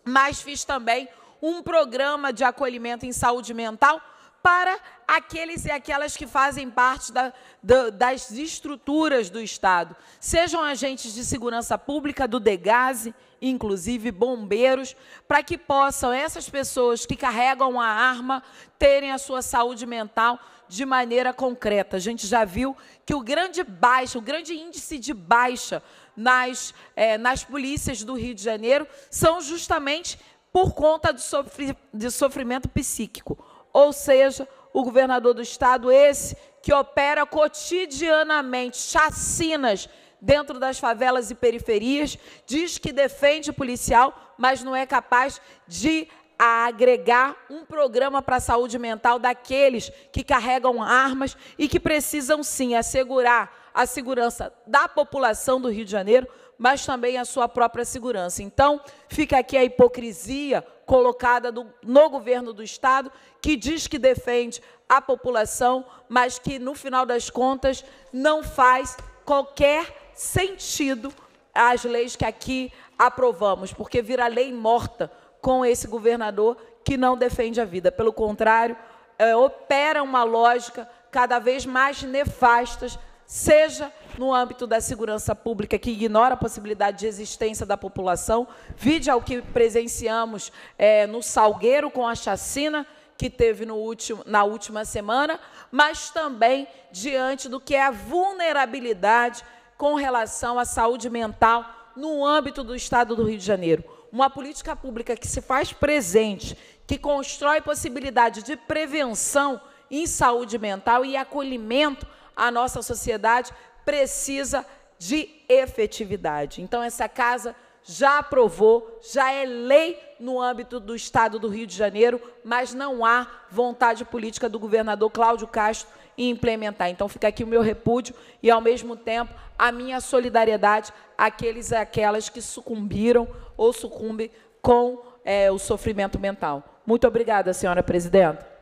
Mas fiz também um programa de acolhimento em saúde mental para aqueles e aquelas que fazem parte da, da, das estruturas do Estado, sejam agentes de segurança pública, do DEGASE, inclusive bombeiros, para que possam essas pessoas que carregam a arma terem a sua saúde mental de maneira concreta. A gente já viu que o grande baixa, o grande índice de baixa nas, é, nas polícias do Rio de Janeiro são justamente por conta do sofri de sofrimento psíquico. Ou seja, o governador do estado, esse que opera cotidianamente chacinas dentro das favelas e periferias, diz que defende o policial, mas não é capaz de agregar um programa para a saúde mental daqueles que carregam armas e que precisam sim assegurar a segurança da população do Rio de Janeiro, mas também a sua própria segurança. Então, fica aqui a hipocrisia colocada do, no governo do Estado, que diz que defende a população, mas que, no final das contas, não faz qualquer sentido as leis que aqui aprovamos, porque vira lei morta com esse governador que não defende a vida. Pelo contrário, é, opera uma lógica cada vez mais nefastas seja no âmbito da segurança pública, que ignora a possibilidade de existência da população, vide ao que presenciamos é, no Salgueiro com a chacina que teve no último, na última semana, mas também diante do que é a vulnerabilidade com relação à saúde mental no âmbito do Estado do Rio de Janeiro. Uma política pública que se faz presente, que constrói possibilidade de prevenção em saúde mental e acolhimento a nossa sociedade precisa de efetividade. Então, essa casa já aprovou, já é lei no âmbito do Estado do Rio de Janeiro, mas não há vontade política do governador Cláudio Castro em implementar. Então, fica aqui o meu repúdio e, ao mesmo tempo, a minha solidariedade àqueles e àquelas que sucumbiram ou sucumbem com é, o sofrimento mental. Muito obrigada, senhora presidenta.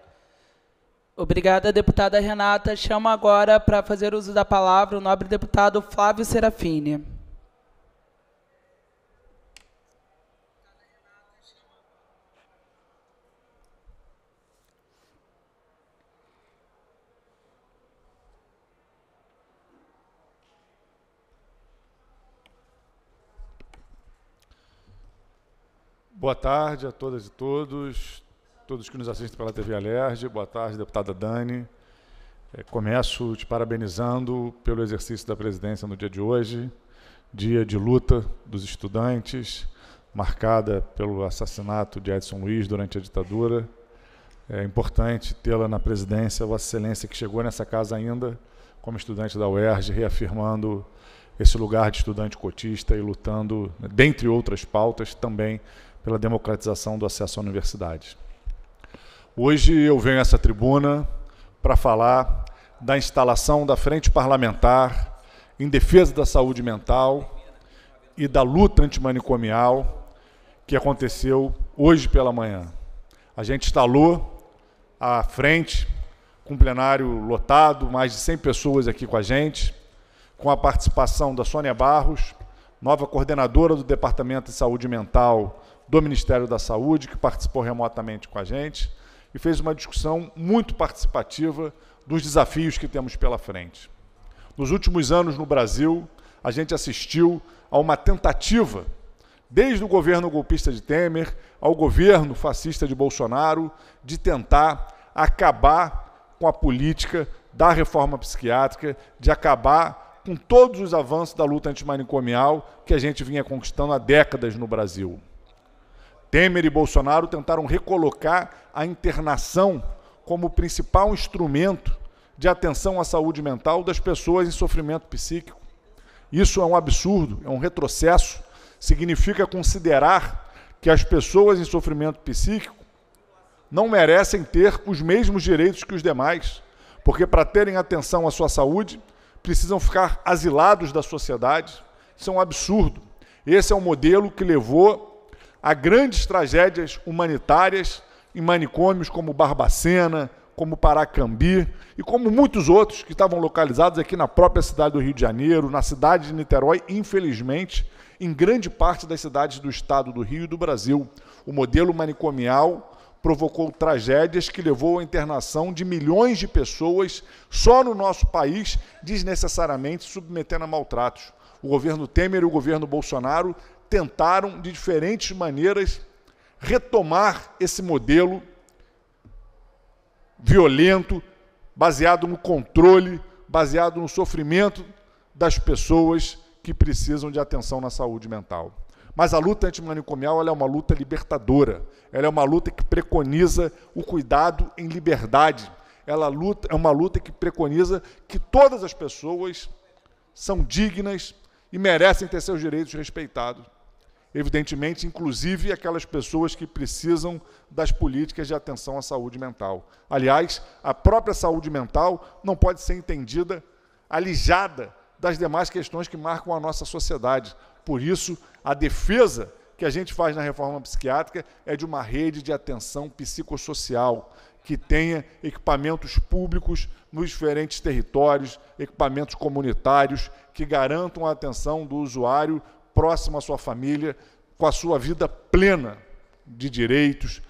Obrigada, deputada Renata. Chamo agora para fazer uso da palavra o nobre deputado Flávio Serafini. Boa tarde a todas e todos todos que nos assistem pela TV Alerj. Boa tarde, deputada Dani. É, começo te parabenizando pelo exercício da presidência no dia de hoje, dia de luta dos estudantes, marcada pelo assassinato de Edson Luiz durante a ditadura. É importante tê-la na presidência, Vossa Excelência, que chegou nessa casa ainda como estudante da UERJ, reafirmando esse lugar de estudante cotista e lutando, dentre outras pautas, também pela democratização do acesso à universidade. Hoje eu venho a essa tribuna para falar da instalação da Frente Parlamentar em defesa da saúde mental e da luta antimanicomial que aconteceu hoje pela manhã. A gente instalou a frente com plenário lotado, mais de 100 pessoas aqui com a gente, com a participação da Sônia Barros, nova coordenadora do Departamento de Saúde Mental do Ministério da Saúde, que participou remotamente com a gente e fez uma discussão muito participativa dos desafios que temos pela frente. Nos últimos anos no Brasil, a gente assistiu a uma tentativa, desde o governo golpista de Temer ao governo fascista de Bolsonaro, de tentar acabar com a política da reforma psiquiátrica, de acabar com todos os avanços da luta antimanicomial que a gente vinha conquistando há décadas no Brasil. Temer e Bolsonaro tentaram recolocar a internação como principal instrumento de atenção à saúde mental das pessoas em sofrimento psíquico. Isso é um absurdo, é um retrocesso. Significa considerar que as pessoas em sofrimento psíquico não merecem ter os mesmos direitos que os demais, porque para terem atenção à sua saúde, precisam ficar asilados da sociedade. Isso é um absurdo. Esse é o modelo que levou a grandes tragédias humanitárias em manicômios como Barbacena, como Paracambi e como muitos outros que estavam localizados aqui na própria cidade do Rio de Janeiro, na cidade de Niterói, infelizmente, em grande parte das cidades do estado do Rio e do Brasil. O modelo manicomial provocou tragédias que levou à internação de milhões de pessoas só no nosso país, desnecessariamente submetendo a maltratos. O governo Temer e o governo Bolsonaro tentaram, de diferentes maneiras, retomar esse modelo violento, baseado no controle, baseado no sofrimento das pessoas que precisam de atenção na saúde mental. Mas a luta antimanicomial é uma luta libertadora, ela é uma luta que preconiza o cuidado em liberdade, ela luta, é uma luta que preconiza que todas as pessoas são dignas e merecem ter seus direitos respeitados evidentemente, inclusive aquelas pessoas que precisam das políticas de atenção à saúde mental. Aliás, a própria saúde mental não pode ser entendida alijada das demais questões que marcam a nossa sociedade. Por isso, a defesa que a gente faz na reforma psiquiátrica é de uma rede de atenção psicossocial que tenha equipamentos públicos nos diferentes territórios, equipamentos comunitários que garantam a atenção do usuário próximo à sua família, com a sua vida plena de direitos,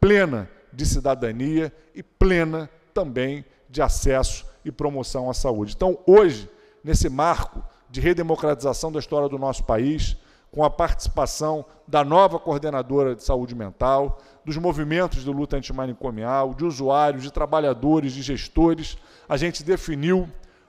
plena de cidadania e plena também de acesso e promoção à saúde. Então, hoje, nesse marco de redemocratização da história do nosso país, com a participação da nova coordenadora de saúde mental, dos movimentos de luta antimanicomial, de usuários, de trabalhadores, de gestores, a gente definiu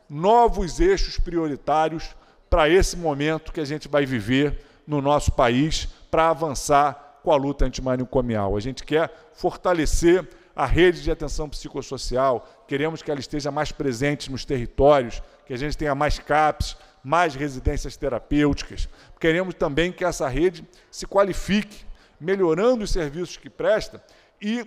novos eixos prioritários para esse momento que a gente vai viver no nosso país para avançar com a luta antimanicomial. A gente quer fortalecer a rede de atenção psicossocial, queremos que ela esteja mais presente nos territórios, que a gente tenha mais CAPs, mais residências terapêuticas. Queremos também que essa rede se qualifique, melhorando os serviços que presta e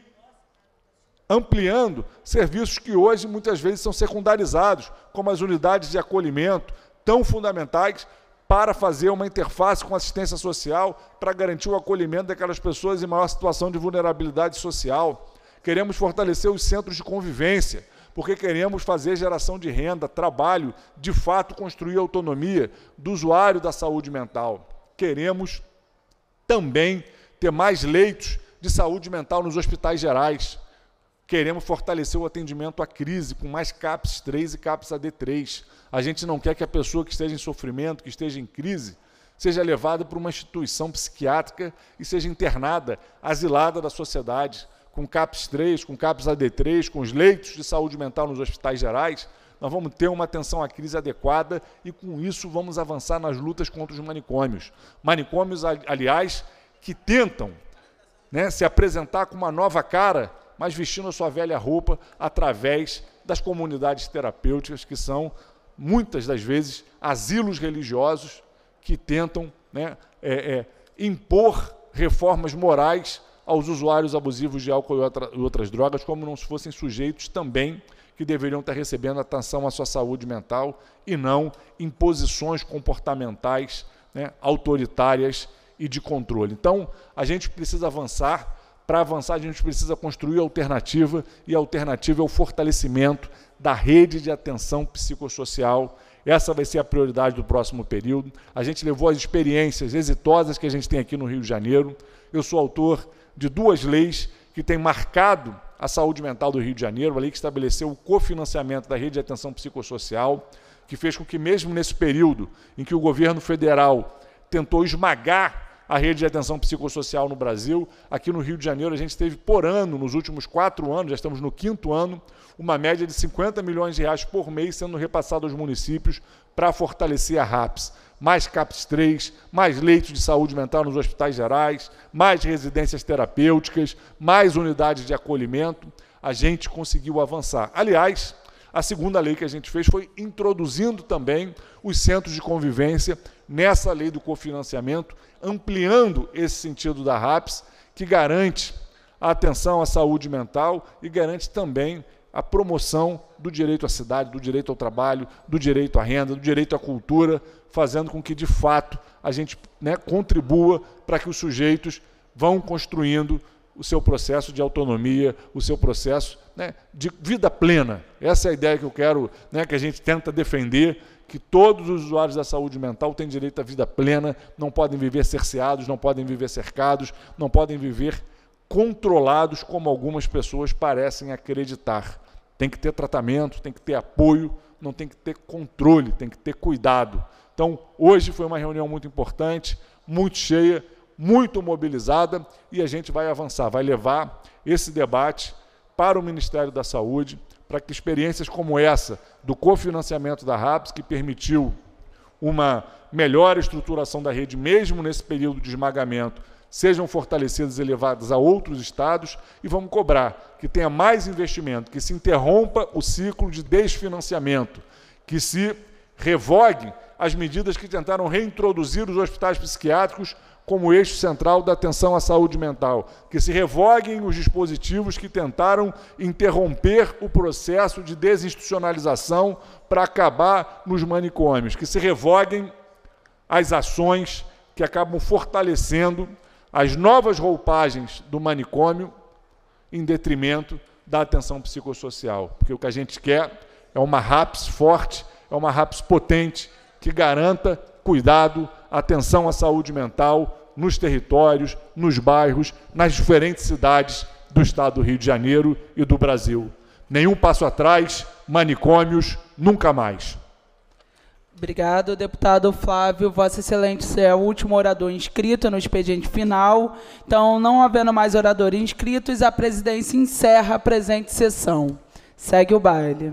ampliando serviços que hoje muitas vezes são secundarizados, como as unidades de acolhimento, tão fundamentais para fazer uma interface com assistência social para garantir o acolhimento daquelas pessoas em maior situação de vulnerabilidade social. Queremos fortalecer os centros de convivência, porque queremos fazer geração de renda, trabalho, de fato construir autonomia do usuário da saúde mental. Queremos também ter mais leitos de saúde mental nos hospitais gerais. Queremos fortalecer o atendimento à crise com mais CAPS 3 e CAPS AD3. A gente não quer que a pessoa que esteja em sofrimento, que esteja em crise, seja levada para uma instituição psiquiátrica e seja internada, asilada da sociedade, com CAPS 3, com CAPS AD3, com os leitos de saúde mental nos hospitais gerais, nós vamos ter uma atenção à crise adequada e, com isso, vamos avançar nas lutas contra os manicômios. Manicômios, aliás, que tentam né, se apresentar com uma nova cara, mas vestindo a sua velha roupa através das comunidades terapêuticas, que são, muitas das vezes, asilos religiosos que tentam né, é, é, impor reformas morais aos usuários abusivos de álcool e, outra, e outras drogas, como não se fossem sujeitos também que deveriam estar recebendo atenção à sua saúde mental e não imposições comportamentais né, autoritárias e de controle. Então, a gente precisa avançar. Para avançar, a gente precisa construir alternativa, e a alternativa é o fortalecimento da rede de atenção psicossocial. Essa vai ser a prioridade do próximo período. A gente levou as experiências exitosas que a gente tem aqui no Rio de Janeiro. Eu sou autor de duas leis que têm marcado a saúde mental do Rio de Janeiro, a lei que estabeleceu o cofinanciamento da rede de atenção psicossocial, que fez com que, mesmo nesse período em que o governo federal tentou esmagar a rede de atenção psicossocial no Brasil. Aqui no Rio de Janeiro, a gente teve por ano, nos últimos quatro anos, já estamos no quinto ano, uma média de 50 milhões de reais por mês sendo repassado aos municípios para fortalecer a RAPS. Mais CAPS 3, mais leitos de saúde mental nos hospitais gerais, mais residências terapêuticas, mais unidades de acolhimento. A gente conseguiu avançar. Aliás, a segunda lei que a gente fez foi introduzindo também os centros de convivência nessa lei do cofinanciamento, ampliando esse sentido da RAPS, que garante a atenção à saúde mental e garante também a promoção do direito à cidade, do direito ao trabalho, do direito à renda, do direito à cultura, fazendo com que, de fato, a gente né, contribua para que os sujeitos vão construindo o seu processo de autonomia, o seu processo né, de vida plena. Essa é a ideia que eu quero, né, que a gente tenta defender, que todos os usuários da saúde mental têm direito à vida plena, não podem viver cerceados, não podem viver cercados, não podem viver controlados como algumas pessoas parecem acreditar. Tem que ter tratamento, tem que ter apoio, não tem que ter controle, tem que ter cuidado. Então, hoje foi uma reunião muito importante, muito cheia, muito mobilizada e a gente vai avançar, vai levar esse debate para o Ministério da Saúde, para que experiências como essa do cofinanciamento da RAPS, que permitiu uma melhor estruturação da rede, mesmo nesse período de esmagamento, sejam fortalecidas e levadas a outros estados e vamos cobrar que tenha mais investimento, que se interrompa o ciclo de desfinanciamento, que se revogue as medidas que tentaram reintroduzir os hospitais psiquiátricos como eixo central da atenção à saúde mental, que se revoguem os dispositivos que tentaram interromper o processo de desinstitucionalização para acabar nos manicômios, que se revoguem as ações que acabam fortalecendo as novas roupagens do manicômio em detrimento da atenção psicossocial. Porque o que a gente quer é uma RAPS forte, é uma RAPS potente, que garanta cuidado, atenção à saúde mental nos territórios, nos bairros, nas diferentes cidades do estado do Rio de Janeiro e do Brasil. Nenhum passo atrás, manicômios, nunca mais. Obrigado, deputado Flávio. Vossa Excelência é o último orador inscrito no expediente final. Então, não havendo mais oradores inscritos, a presidência encerra a presente sessão. Segue o baile.